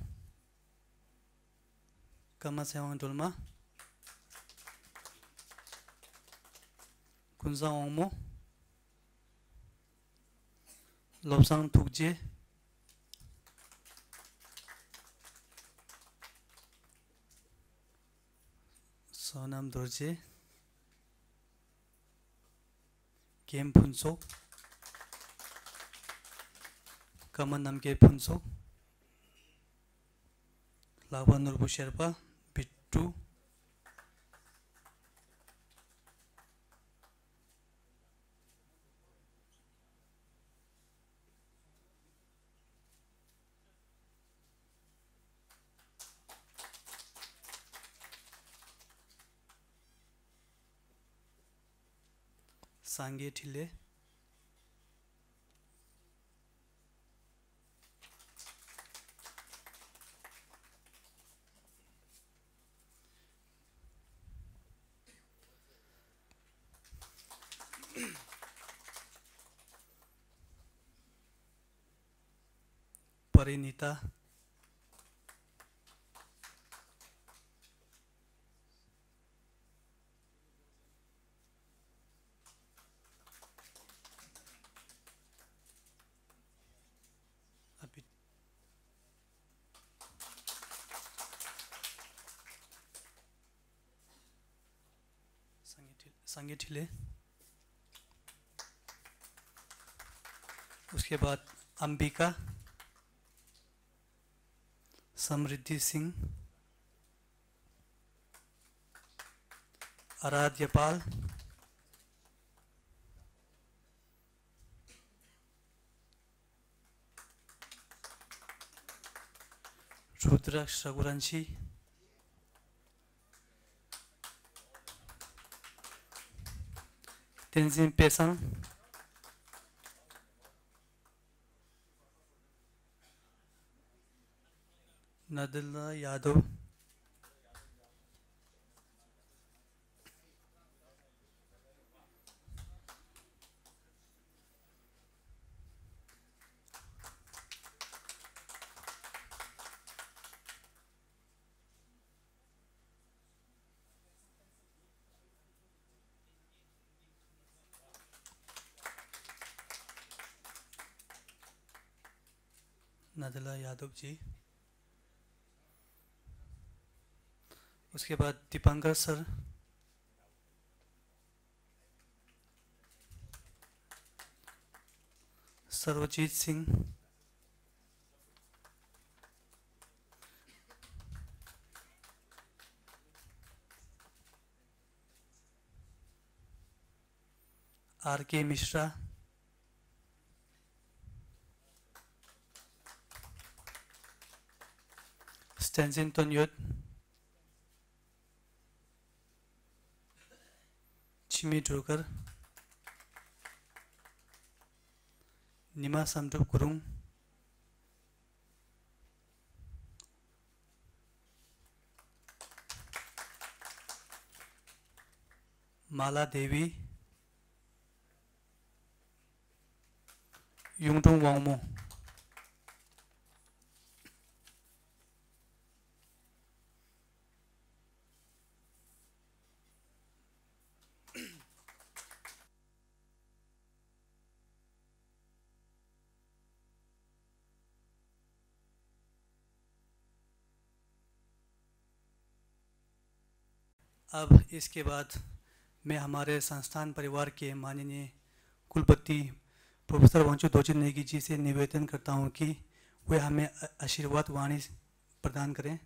Kama Sewang Dulma. 군사홍무 럽상 독재 서남 도지 게임 분석 까만남계 분석 라바누르부 셰르파 비투 सांगे ठिले परिणीता। अंबिका समृद्धि सिंह आराध्यपाल रुद्राक्ष रघुवंशी तेंजिन पेसंग नदला यादव। नदला यादव जी। उसके बाद Deepankar sir. Sarvajit Singh. R K Mishra. Stanzin तोन्योत। चिमी ढोकर निमा सामडुप गुरुङ माला देवी युङटुङ वाङमो अब इसके बाद मैं हमारे संस्थान परिवार के माननीय कुलपति प्रोफेसर वंशु दोची नेगी जी से निवेदन करता हूँ कि वे हमें आशीर्वाद वाणी प्रदान करें।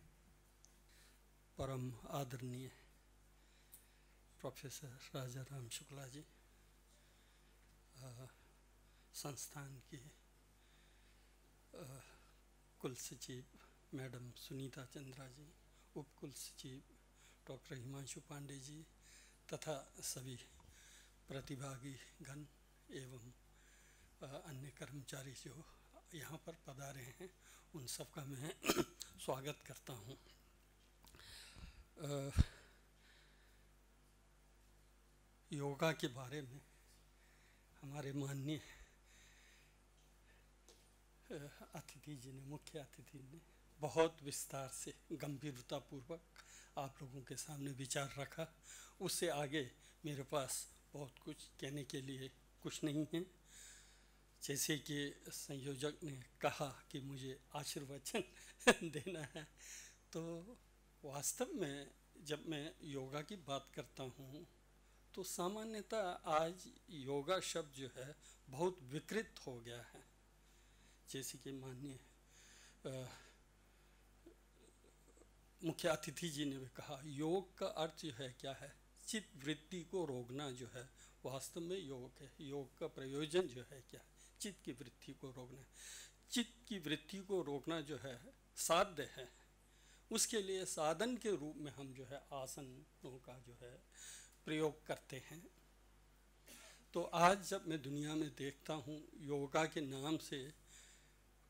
परम आदरणीय प्रोफेसर राजा राम शुक्ला जी अ, संस्थान की कुल सचिव मैडम सुनीता चंद्रा जी उप कुल सचिव डॉक्टर हिमांशु पांडे जी तथा सभी प्रतिभागी गण एवं अन्य कर्मचारी जो यहाँ पर पधारे हैं, उन सबका मैं स्वागत करता हूँ। योगा के बारे में हमारे माननीय अतिथि जी ने, मुख्य अतिथि ने बहुत विस्तार से गंभीरतापूर्वक आप लोगों के सामने विचार रखा। उससे आगे मेरे पास बहुत कुछ कहने के लिए कुछ नहीं है। जैसे कि संयोजक ने कहा कि मुझे आशीर्वचन देना है। तो वास्तव में जब मैं योगा की बात करता हूँ तो सामान्यतः आज योगा शब्द जो है, बहुत विकृत हो गया है। जैसे कि माननीय मुख्य अतिथि जी ने भी कहा, योग का अर्थ जो है, क्या है? चित्त वृत्ति को रोकना जो है, वास्तव में योग है। योग का प्रयोजन जो है, क्या है? चित्त की वृत्ति को रोकना चित्त की वृत्ति को रोकना जो है, साध्य है। उसके लिए साधन के रूप में हम जो है, आसनों का जो है, प्रयोग करते हैं। तो आज जब मैं दुनिया में देखता हूँ, योगा के नाम से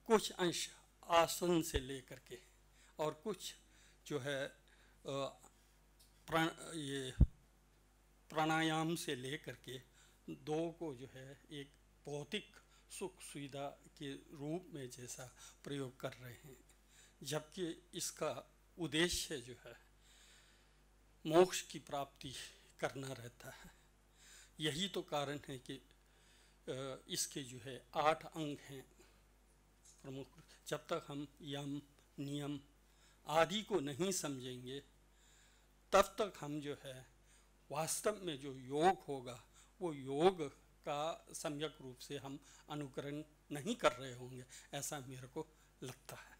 कुछ अंश आसन से लेकर के और कुछ जो है प्राण, ये प्राणायाम से लेकर के दो को जो है एक भौतिक सुख सुविधा के रूप में जैसा प्रयोग कर रहे हैं। जबकि इसका उद्देश्य जो है, मोक्ष की प्राप्ति करना रहता है। यही तो कारण है कि इसके जो है आठ अंग हैं प्रमुख। जब तक हम यम, नियम आदि को नहीं समझेंगे, तब तक हम जो है, वास्तव में जो योग होगा, वो योग का सम्यक रूप से हम अनुकरण नहीं कर रहे होंगे, ऐसा मेरे को लगता है।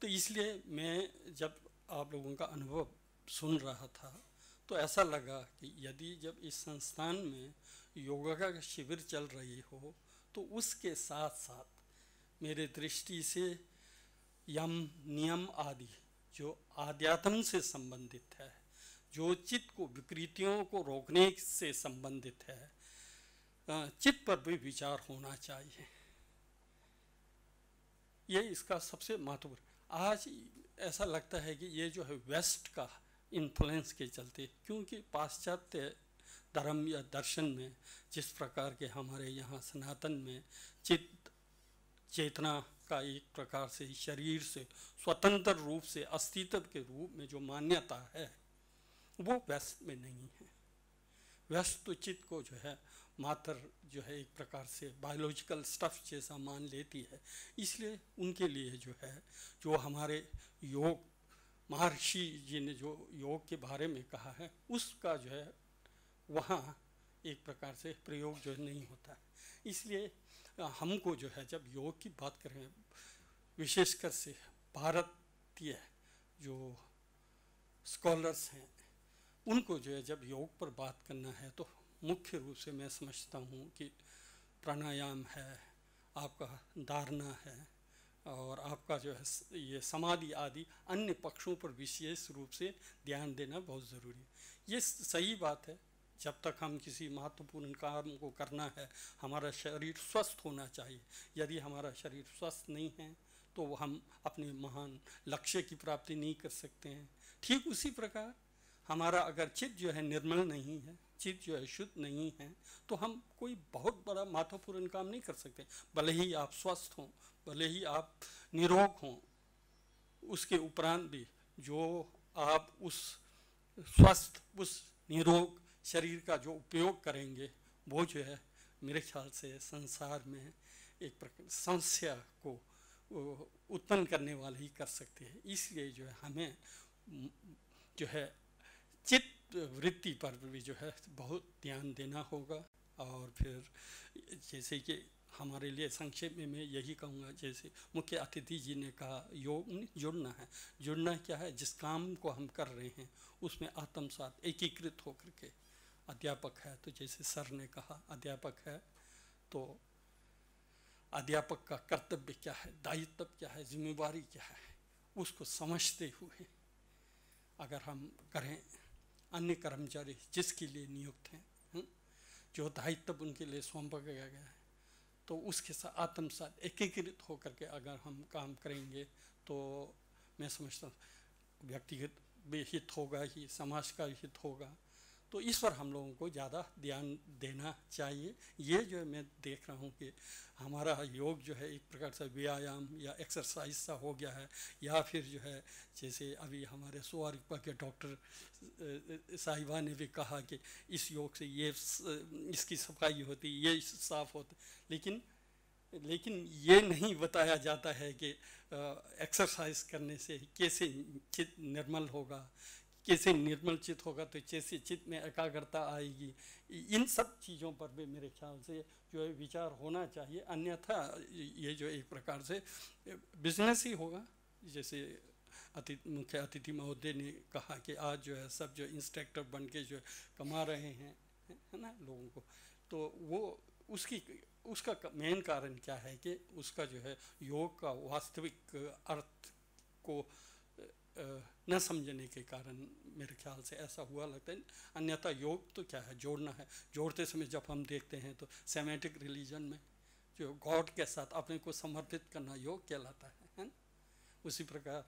तो इसलिए मैं जब आप लोगों का अनुभव सुन रहा था तो ऐसा लगा कि यदि जब इस संस्थान में योगा का शिविर चल रही हो तो उसके साथ साथ मेरे दृष्टि से यम, नियम आदि जो आध्यात्म से संबंधित है, जो चित्त को विकृतियों को रोकने से संबंधित है चित्त पर भी विचार होना चाहिए। ये इसका सबसे महत्वपूर्ण, आज ऐसा लगता है कि ये जो है वेस्ट का इन्फ्लुएंस के चलते, क्योंकि पाश्चात्य धर्म या दर्शन में जिस प्रकार के हमारे यहाँ सनातन में चित्त, चेतना का एक प्रकार से शरीर से, स्वतंत्र रूप से, अस्तित्व के रूप में जो मान्यता है, वो व्यस्त में नहीं है। व्यस्त चित्त को जो है, मात्र जो है एक प्रकार से बायोलॉजिकल स्टफ़ जैसा मान लेती है। इसलिए उनके लिए जो है, जो हमारे योग, महर्षि जी ने जो योग के बारे में कहा है, उसका जो है, वहाँ एक प्रकार से प्रयोग जो नहीं होता। है इसलिए हमको जो है, जब योग की बात करें विशेषकर से भारतीय जो स्कॉलर्स हैं, उनको जो है, जब योग पर बात करना है तो मुख्य रूप से मैं समझता हूँ कि प्राणायाम है, आपका धारणा है, और आपका जो है, ये समाधि आदि अन्य पक्षों पर विशेष रूप से ध्यान देना बहुत ज़रूरी है। ये सही बात है जब तक हम किसी महत्वपूर्ण काम को करना है, हमारा शरीर स्वस्थ होना चाहिए। यदि हमारा शरीर स्वस्थ नहीं है तो हम अपने महान लक्ष्य की प्राप्ति नहीं कर सकते हैं। ठीक उसी प्रकार, हमारा अगर चित्त जो है निर्मल नहीं है, चित्त जो है शुद्ध नहीं है तो हम कोई बहुत बड़ा महत्वपूर्ण काम नहीं कर सकते। भले ही आप स्वस्थ हों, भले ही आप निरोग हों, उसके उपरांत भी जो आप उस स्वस्थ, उस निरोग शरीर का जो उपयोग करेंगे, वो जो है मेरे ख्याल से संसार में एक प्रकार, समस्या को उत्पन्न करने वाले ही कर सकते हैं। इसलिए जो है हमें जो है चित्त वृत्ति पर भी जो है बहुत ध्यान देना होगा। और फिर जैसे कि हमारे लिए संक्षेप में मैं यही कहूँगा, जैसे मुख्य अतिथि जी ने कहा, योग जुड़ना है। जुड़ना क्या है? जिस काम को हम कर रहे हैं, उसमें आत्मसात, एकीकृत होकर के। अध्यापक है तो जैसे सर ने कहा अध्यापक है तो अध्यापक का कर्तव्य क्या है दायित्व क्या है जिम्मेवारी क्या है उसको समझते हुए अगर हम करें अन्य कर्मचारी जिसके लिए नियुक्त हैं हम्म, जो दायित्व उनके लिए सौंपा गया गया है तो उसके साथ आत्मसात एकीकृत होकर के अगर हम काम करेंगे तो मैं समझता हूँ व्यक्तिगत भी हित होगा ही समाज का हित होगा तो इस पर हम लोगों को ज़्यादा ध्यान देना चाहिए। ये जो है, मैं देख रहा हूँ कि हमारा योग जो है, एक प्रकार से व्यायाम या एक्सरसाइज सा हो गया है, या फिर जो है, जैसे अभी हमारे सुवारिपा के डॉक्टर साहिबा ने भी कहा कि इस योग से ये इसकी सफ़ाई होती, ये साफ़ होता। लेकिन लेकिन ये नहीं बताया जाता है कि एक्सरसाइज करने से कैसे चित्त निर्मल होगा कैसे निर्मल चित्त होगा तो कैसे चित्त में एकाग्रता आएगी इन सब चीज़ों पर भी मेरे ख्याल से जो है विचार होना चाहिए। अन्यथा ये जो एक प्रकार से बिज़नेस ही होगा। जैसे अतिथि मुख्य अतिथि महोदय ने कहा कि आज जो है सब जो इंस्ट्रक्टर बन के जो कमा रहे हैं, है ना लोगों को तो वो उसकी, उसका मेन कारण क्या है कि उसका जो है योग का वास्तविक अर्थ को न समझने के कारण मेरे ख्याल से ऐसा हुआ, लगता है, अन्यथा योग तो क्या है, जोड़ना है। जोड़ते समय जब हम देखते हैं तो सेमेटिक रिलीजन में जो गॉड के साथ अपने को समर्पित करना योग कहलाता है है उसी प्रकार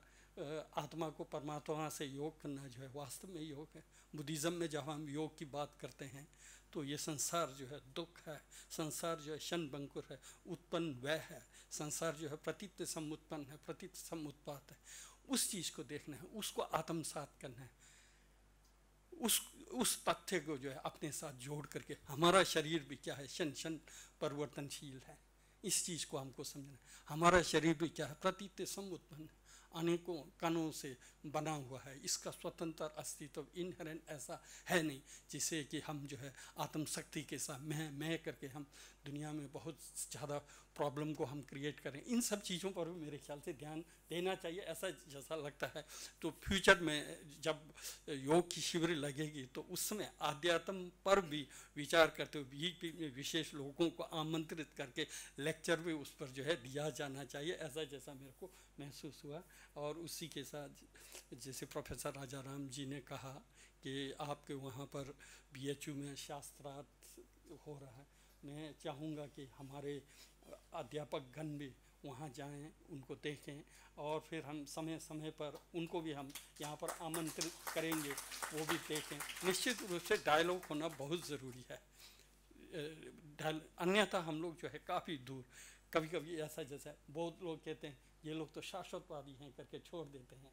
आत्मा को परमात्मा से योग करना जो है, वास्तव में योग है। बुद्धिज़्म में जब हम योग की बात करते हैं तो ये संसार जो है, दुख है, संसार जो है शन बंकुर है, उत्पन्न वह है। संसार जो है, प्रतीत समुत्पन्न है, प्रतीत समुत्पात है। उस चीज़ को देखना है, उसको आत्मसात करना है। उस उस तथ्य को जो है अपने साथ जोड़ करके, हमारा शरीर भी क्या है? शन शन परिवर्तनशील है। इस चीज़ को हमको समझना है। हमारा शरीर भी क्या है? प्रतीत सम उत्पन्न अनेकों कणों से बना हुआ है। इसका स्वतंत्र अस्तित्व इनहेरेंट ऐसा है नहीं, जिसे कि हम जो है आत्मशक्ति के साथ मैं मैं करके हम दुनिया में बहुत ज़्यादा प्रॉब्लम को हम क्रिएट करें। इन सब चीज़ों पर भी मेरे ख्याल से ध्यान देना चाहिए, ऐसा जैसा लगता है। तो फ्यूचर में जब योग की शिविर लगेगी तो उस समय आध्यात्म पर भी विचार करते हुए में विशेष लोगों को आमंत्रित करके लेक्चर भी उस पर जो है दिया जाना चाहिए, ऐसा जैसा मेरे को महसूस हुआ। और उसी के साथ जैसे प्रोफेसर राजा राम जी ने कहा कि आपके वहाँ पर बीएचयू में शास्त्रार्थ हो रहा है। मैं चाहूँगा कि हमारे अध्यापक गण भी वहाँ जाएँ, उनको देखें और फिर हम समय समय पर उनको भी हम यहाँ पर आमंत्रित करेंगे, वो भी देखें। निश्चित रूप से डायलॉग होना बहुत ज़रूरी है। अन्यथा हम लोग जो है काफ़ी दूर। कभी कभी ऐसा जैसा बहुत लोग कहते हैं, ये लोग तो शाश्वतवादी हैं, करके छोड़ देते हैं।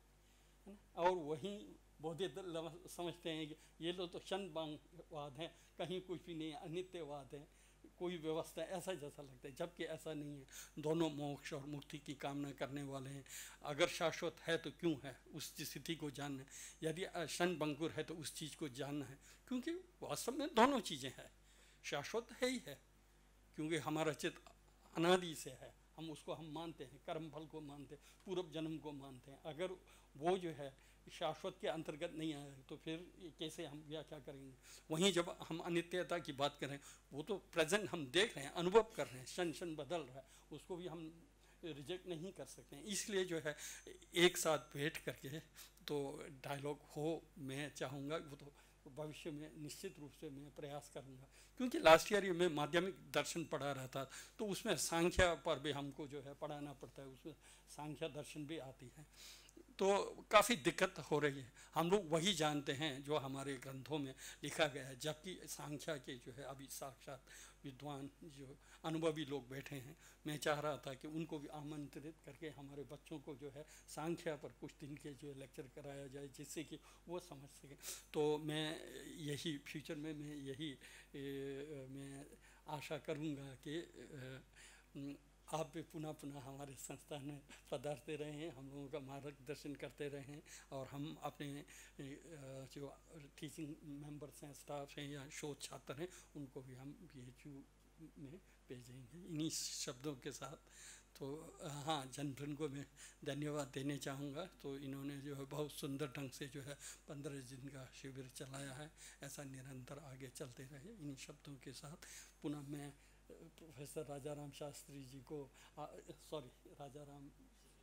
है ना और वहीं बौद्ध समझते हैं कि ये लोग तो क्षणवाद हैं, कहीं कुछ भी नहीं अनित्यवाद है, कोई व्यवस्था ऐसा जैसा लगता है, जबकि ऐसा नहीं है। दोनों मोक्ष और मुक्ति की कामना करने वाले हैं। अगर शाश्वत है तो क्यों है? उस स्थिति को जानना। है यदि क्षण बंकुर है तो उस चीज़ को जानना है, क्योंकि वास्तव में दोनों चीज़ें हैं। शाश्वत है ही है, क्योंकि हमारा चित्त अनादि से है। हम उसको हम मानते हैं, कर्म फल को मानते हैं पूर्व जन्म को मानते हैं। अगर वो जो है शाश्वत के अंतर्गत नहीं आए तो फिर कैसे हम व्याख्या करेंगे? वहीं जब हम अनित्यता की बात करें, वो तो प्रेजेंट हम देख रहे हैं, अनुभव कर रहे हैं, क्षण क्षण बदल रहा है, उसको भी हम रिजेक्ट नहीं कर सकते हैं। इसलिए जो है, एक साथ बैठ करके तो डायलॉग हो, मैं चाहूँगा वो तो भविष्य में निश्चित रूप से मैं प्रयास करूँगा। क्योंकि लास्ट ईयर मैं माध्यमिक दर्शन पढ़ा रहा था तो उसमें सांख्या पर भी हमको जो है पढ़ाना पड़ता है, उसमें सांख्या दर्शन भी आती है। तो काफ़ी दिक्कत हो रही है। हम लोग वही जानते हैं जो हमारे ग्रंथों में लिखा गया है, जबकि सांख्या के जो है अभी साक्षात विद्वान जो अनुभवी लोग बैठे हैं। मैं चाह रहा था कि उनको भी आमंत्रित करके हमारे बच्चों को जो है सांख्या पर कुछ दिन के जो लेक्चर कराया जाए जिससे कि वो समझ सकें। तो मैं यही फ्यूचर में मैं यही ए, मैं आशा करूँगा कि आप भी पुनः पुनः हमारे संस्थान में पधारते रहे हैं, हम लोगों का मार्गदर्शन करते रहे हैं और हम अपने जो टीचिंग मेंबर्स हैं स्टाफ हैं या शोध छात्र हैं, उनको भी हम बी में भेजेंगे। इन्हीं शब्दों के साथ तो हाँ जनभन को मैं धन्यवाद देने चाहूँगा। तो इन्होंने जो है बहुत सुंदर ढंग से जो है पंद्रह दिन का शिविर चलाया है। ऐसा निरंतर आगे चलते रहे इन्हीं शब्दों के साथ। पुनः मैं प्रोफेसर राजा राम शास्त्री जी को सॉरी राजा राम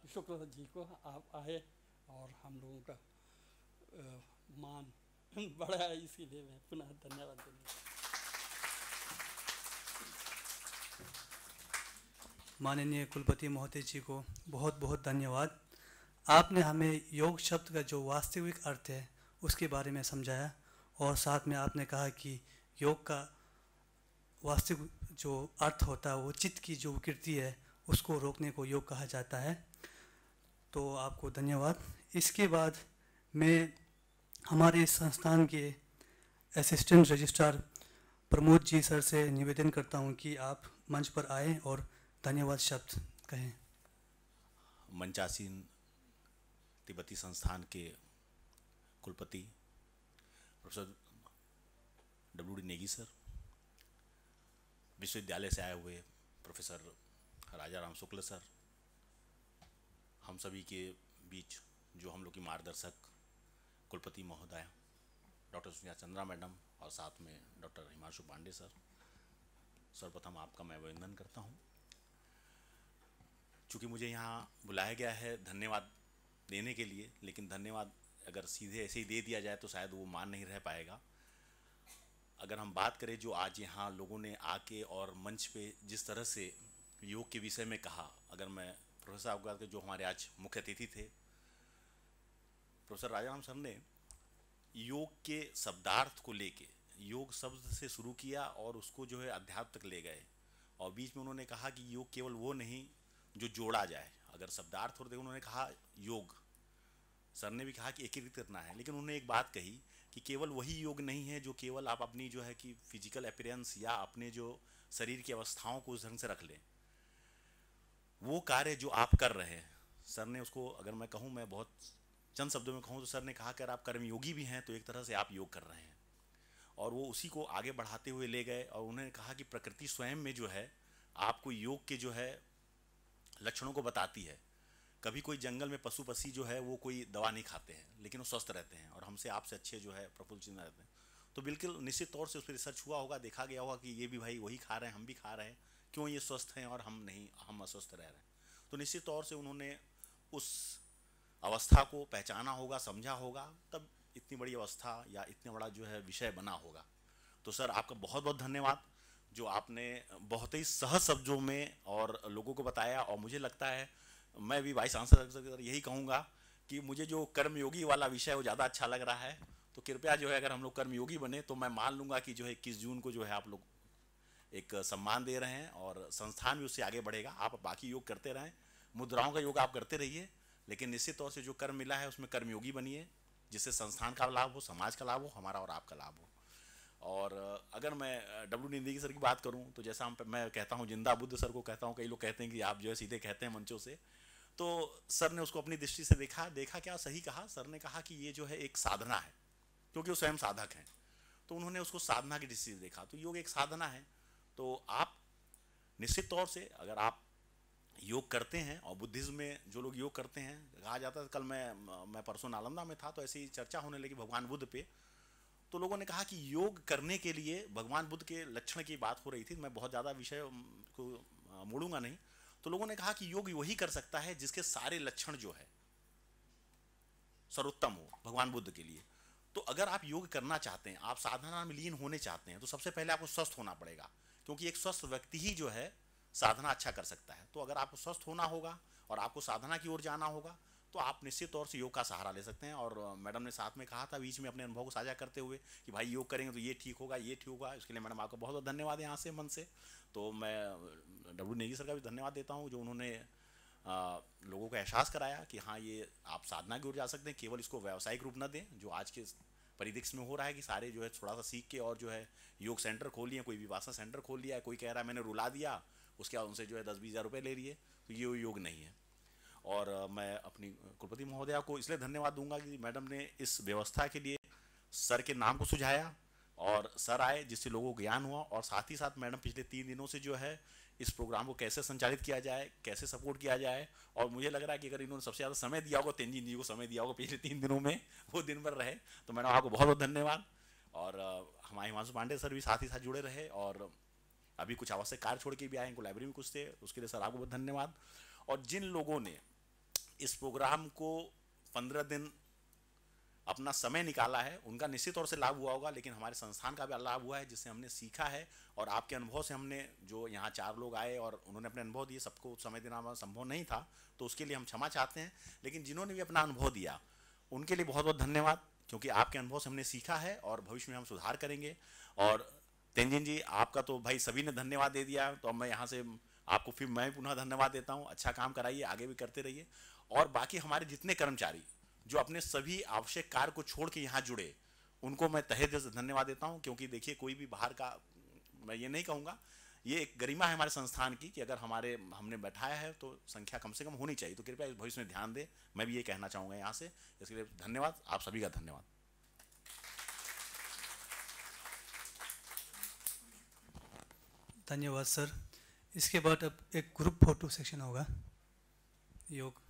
शुक्ल जी को आप आए और हम लोगों का आ, मान बढ़ा है इसीलिए मैं पुनः धन्यवाद देना माननीय कुलपति महोदय जी को बहुत बहुत धन्यवाद। आपने हमें योग शब्द का जो वास्तविक अर्थ है उसके बारे में समझाया और साथ में आपने कहा कि योग का वास्तविक जो अर्थ होता है, वो चित्त की जो विकृति है, उसको रोकने को योग कहा जाता है। तो आपको धन्यवाद। इसके बाद मैं हमारे संस्थान के assistant registrar Pramod ji sir से निवेदन करता हूँ कि आप मंच पर आए और धन्यवाद शब्द कहें। मंचासीन तिब्बती संस्थान के कुलपति professor W D Negi sir. विश्वविद्यालय से आए हुए प्रोफेसर राजा राम शुक्ल सर हम सभी के बीच जो हम लोग की मार्गदर्शक कुलपति महोदय, डॉक्टर सुनिया चंद्रा मैडम और साथ में डॉक्टर हिमांशु पांडे सर सर्वप्रथम आपका मैं अभिनंदन करता हूँ। चूँकि मुझे यहाँ बुलाया गया है धन्यवाद देने के लिए, लेकिन धन्यवाद अगर सीधे ऐसे ही दे दिया जाए तो शायद वो मान नहीं रह पाएगा। अगर हम बात करें जो आज यहाँ लोगों ने आके और मंच पे जिस तरह से योग के विषय में कहा, अगर मैं प्रोफेसर साहब के जो हमारे आज मुख्य अतिथि थे, प्रोफेसर राजाराम सर ने योग के शब्दार्थ को लेके, योग शब्द से शुरू किया और उसको जो है अध्यात्म तक ले गए। और बीच में उन्होंने कहा कि योग केवल वो नहीं जो जोड़ा जाए। अगर शब्दार्थ और देखो उन्होंने कहा योग। सर ने भी कहा कि एकीकृत करना है, लेकिन उन्होंने एक बात कही कि केवल वही योग नहीं है जो केवल आप अपनी जो है कि फ़िज़िकल अपेरेंस या अपने जो शरीर की अवस्थाओं को उस ढंग से रख लें। वो कार्य जो आप कर रहे हैं, सर ने उसको अगर मैं कहूँ, मैं बहुत चंद शब्दों में कहूँ तो सर ने कहा कि अगर आप कर्मयोगी भी हैं तो एक तरह से आप योग कर रहे हैं। और वो उसी को आगे बढ़ाते हुए ले गए और उन्होंने कहा कि प्रकृति स्वयं में जो है, आपको योग के जो है, लक्षणों को बताती है। कभी कोई जंगल में पशु पक्षी जो है, वो कोई दवा नहीं खाते हैं, लेकिन वो स्वस्थ रहते हैं और हमसे आपसे अच्छे जो है, प्रफुल्ल चिन्ह रहते हैं। तो बिल्कुल निश्चित तौर से उस पर रिसर्च हुआ होगा, देखा गया होगा कि ये भी भाई वही खा रहे हैं, हम भी खा रहे हैं, क्यों ये स्वस्थ हैं और हम नहीं, हम अस्वस्थ रह रहे हैं। तो निश्चित तौर से उन्होंने उस अवस्था को पहचाना होगा, समझा होगा, तब इतनी बड़ी अवस्था या इतना बड़ा जो है विषय बना होगा। तो सर, आपका बहुत बहुत धन्यवाद, जो आपने बहुत ही सहज शब्दों में और लोगों को बताया और मुझे लगता है मैं भी भाई सांसद यही कहूँगा कि मुझे जो कर्मयोगी वाला विषय वो ज़्यादा अच्छा लग रहा है। तो कृपया जो है, अगर हम लोग कर्मयोगी बने तो मैं मान लूँगा कि जो है, इक्कीस जून को जो है, आप लोग एक सम्मान दे रहे हैं और संस्थान भी उससे आगे बढ़ेगा। आप बाकी योग करते रहें। मुद्राओं का योग आप करते रहिए, लेकिन निश्चित तौर से जो कर्म मिला है, उसमें कर्मयोगी बनिए, जिससे संस्थान का लाभ हो, समाज का लाभ हो, हमारा और आपका लाभ हो। और अगर मैं डब्ल्यू निंदी सर की बात करूँ तो जैसा हम, मैं कहता हूँ, ज़िंदा बुद्ध सर को कहता हूँ, कई लोग कहते हैं कि आप जो है, सीधे कहते हैं मंचों से तो सर ने उसको अपनी दृष्टि से देखा देखा क्या, सही कहा। सर ने कहा कि ये जो है एक साधना है, क्योंकि वो स्वयं साधक हैं। तो उन्होंने उसको साधना की दृष्टि से देखा। तो योग एक साधना है। तो आप निश्चित तौर से अगर आप योग करते हैं और बुद्धिज्म में जो लोग योग करते हैं, कहा जाता है, कल मैं मैं परसों नालंदा में था तो ऐसी चर्चा होने लगी भगवान बुद्ध पे। तो लोगों ने कहा कि योग करने के लिए भगवान बुद्ध के लक्षण की बात हो रही थी। मैं बहुत ज़्यादा विषय को मोड़ूँगा नहीं। तो लोगों ने कहा कि योग वही कर सकता है जिसके सारे लक्षण जो है, सर्वोत्तम हो भगवान बुद्ध के लिए। तो अगर आप योग करना चाहते हैं, आप साधना में लीन होने चाहते हैं तो सबसे पहले आपको स्वस्थ होना पड़ेगा, क्योंकि एक स्वस्थ व्यक्ति ही जो है, साधना अच्छा कर सकता है। तो अगर आपको स्वस्थ होना होगा और आपको साधना की ओर जाना होगा तो आप निश्चित तौर से योग का सहारा ले सकते हैं। और मैडम ने साथ में कहा था बीच में अपने अनुभव को साझा करते हुए कि भाई योग करेंगे तो ये ठीक होगा ये ठीक होगा। इसके लिए मैडम आपका बहुत बहुत धन्यवाद है यहाँ से मन से। तो मैं डब्ल्यू नेगी सर का भी धन्यवाद देता हूँ जो उन्होंने आ, लोगों को एहसास कराया कि हाँ ये आप साधना की ओर जा सकते हैं केवल इसको व्यावसायिक रूप न दें जो आज के परिदृश्य में हो रहा है कि सारे जो है थोड़ा सा सीख के और जो है योग सेंटर खोल लिए कोई विवासा सेंटर खोल लिया है कोई कह रहा है मैंने रुला दिया उसके बाद उनसे जो है दस बीस हज़ार रुपये ले लिए। तो ये योग नहीं है। और मैं अपनी कुलपति महोदया को इसलिए धन्यवाद दूँगा कि मैडम ने इस व्यवस्था के लिए सर के नाम को सुझाया और सर आए जिससे लोगों को ज्ञान हुआ और साथ ही साथ मैडम पिछले तीन दिनों से जो है इस प्रोग्राम को कैसे संचालित किया जाए, कैसे सपोर्ट किया जाए और मुझे लग रहा है कि अगर इन्होंने सबसे ज़्यादा समय दिया होगा, तेंजिन जी को समय दिया होगा पिछले तीन दिनों में, वो दिन भर रहे तो मैडम आपको बहुत बहुत धन्यवाद और हमारे हिमांशु पांडे सर भी साथ ही साथ जुड़े रहे और अभी कुछ आवश्यक कार्य छोड़ के भी आए, इनको लाइब्रेरी में कुछ थे, उसके लिए सर आपको बहुत धन्यवाद और जिन लोगों ने इस प्रोग्राम को पंद्रह दिन अपना समय निकाला है, उनका निश्चित तौर से लाभ हुआ होगा, लेकिन हमारे संस्थान का भी लाभ हुआ है, जिससे हमने सीखा है, और आपके अनुभव से हमने जो यहाँ चार लोग आए और उन्होंने अपने अनुभव दिए, सबको समय देना संभव नहीं था तो उसके लिए हम क्षमा चाहते हैं, लेकिन जिन्होंने भी अपना अनुभव दिया, उनके लिए बहुत बहुत धन्यवाद, क्योंकि आपके अनुभव से हमने सीखा है और भविष्य में हम सुधार करेंगे, और तेंजिन जी, आपका तो भाई सभी ने धन्यवाद दे दिया तो अब मैं यहाँ से आपको फिर मैं पुनः धन्यवाद देता हूँ अच्छा काम कराइए, आगे भी करते रहिए और बाकी हमारे जितने कर्मचारी जो अपने सभी आवश्यक कार्य को छोड़ के यहाँ जुड़े, उनको मैं तहे दिल से धन्यवाद देता हूँ, क्योंकि देखिए, कोई भी बाहर का, मैं ये नहीं कहूँगा, ये एक गरिमा है हमारे संस्थान की कि अगर हमारे, हमने बैठाया है तो संख्या कम से कम होनी चाहिए। तो कृपया इस भविष्य में ध्यान दें। मैं भी ये कहना चाहूँगा यहाँ से। इसके लिए धन्यवाद। आप सभी का धन्यवाद। धन्यवाद, सर। इसके बाद अब एक ग्रुप फ़ोटो सेक्शन होगा। योग।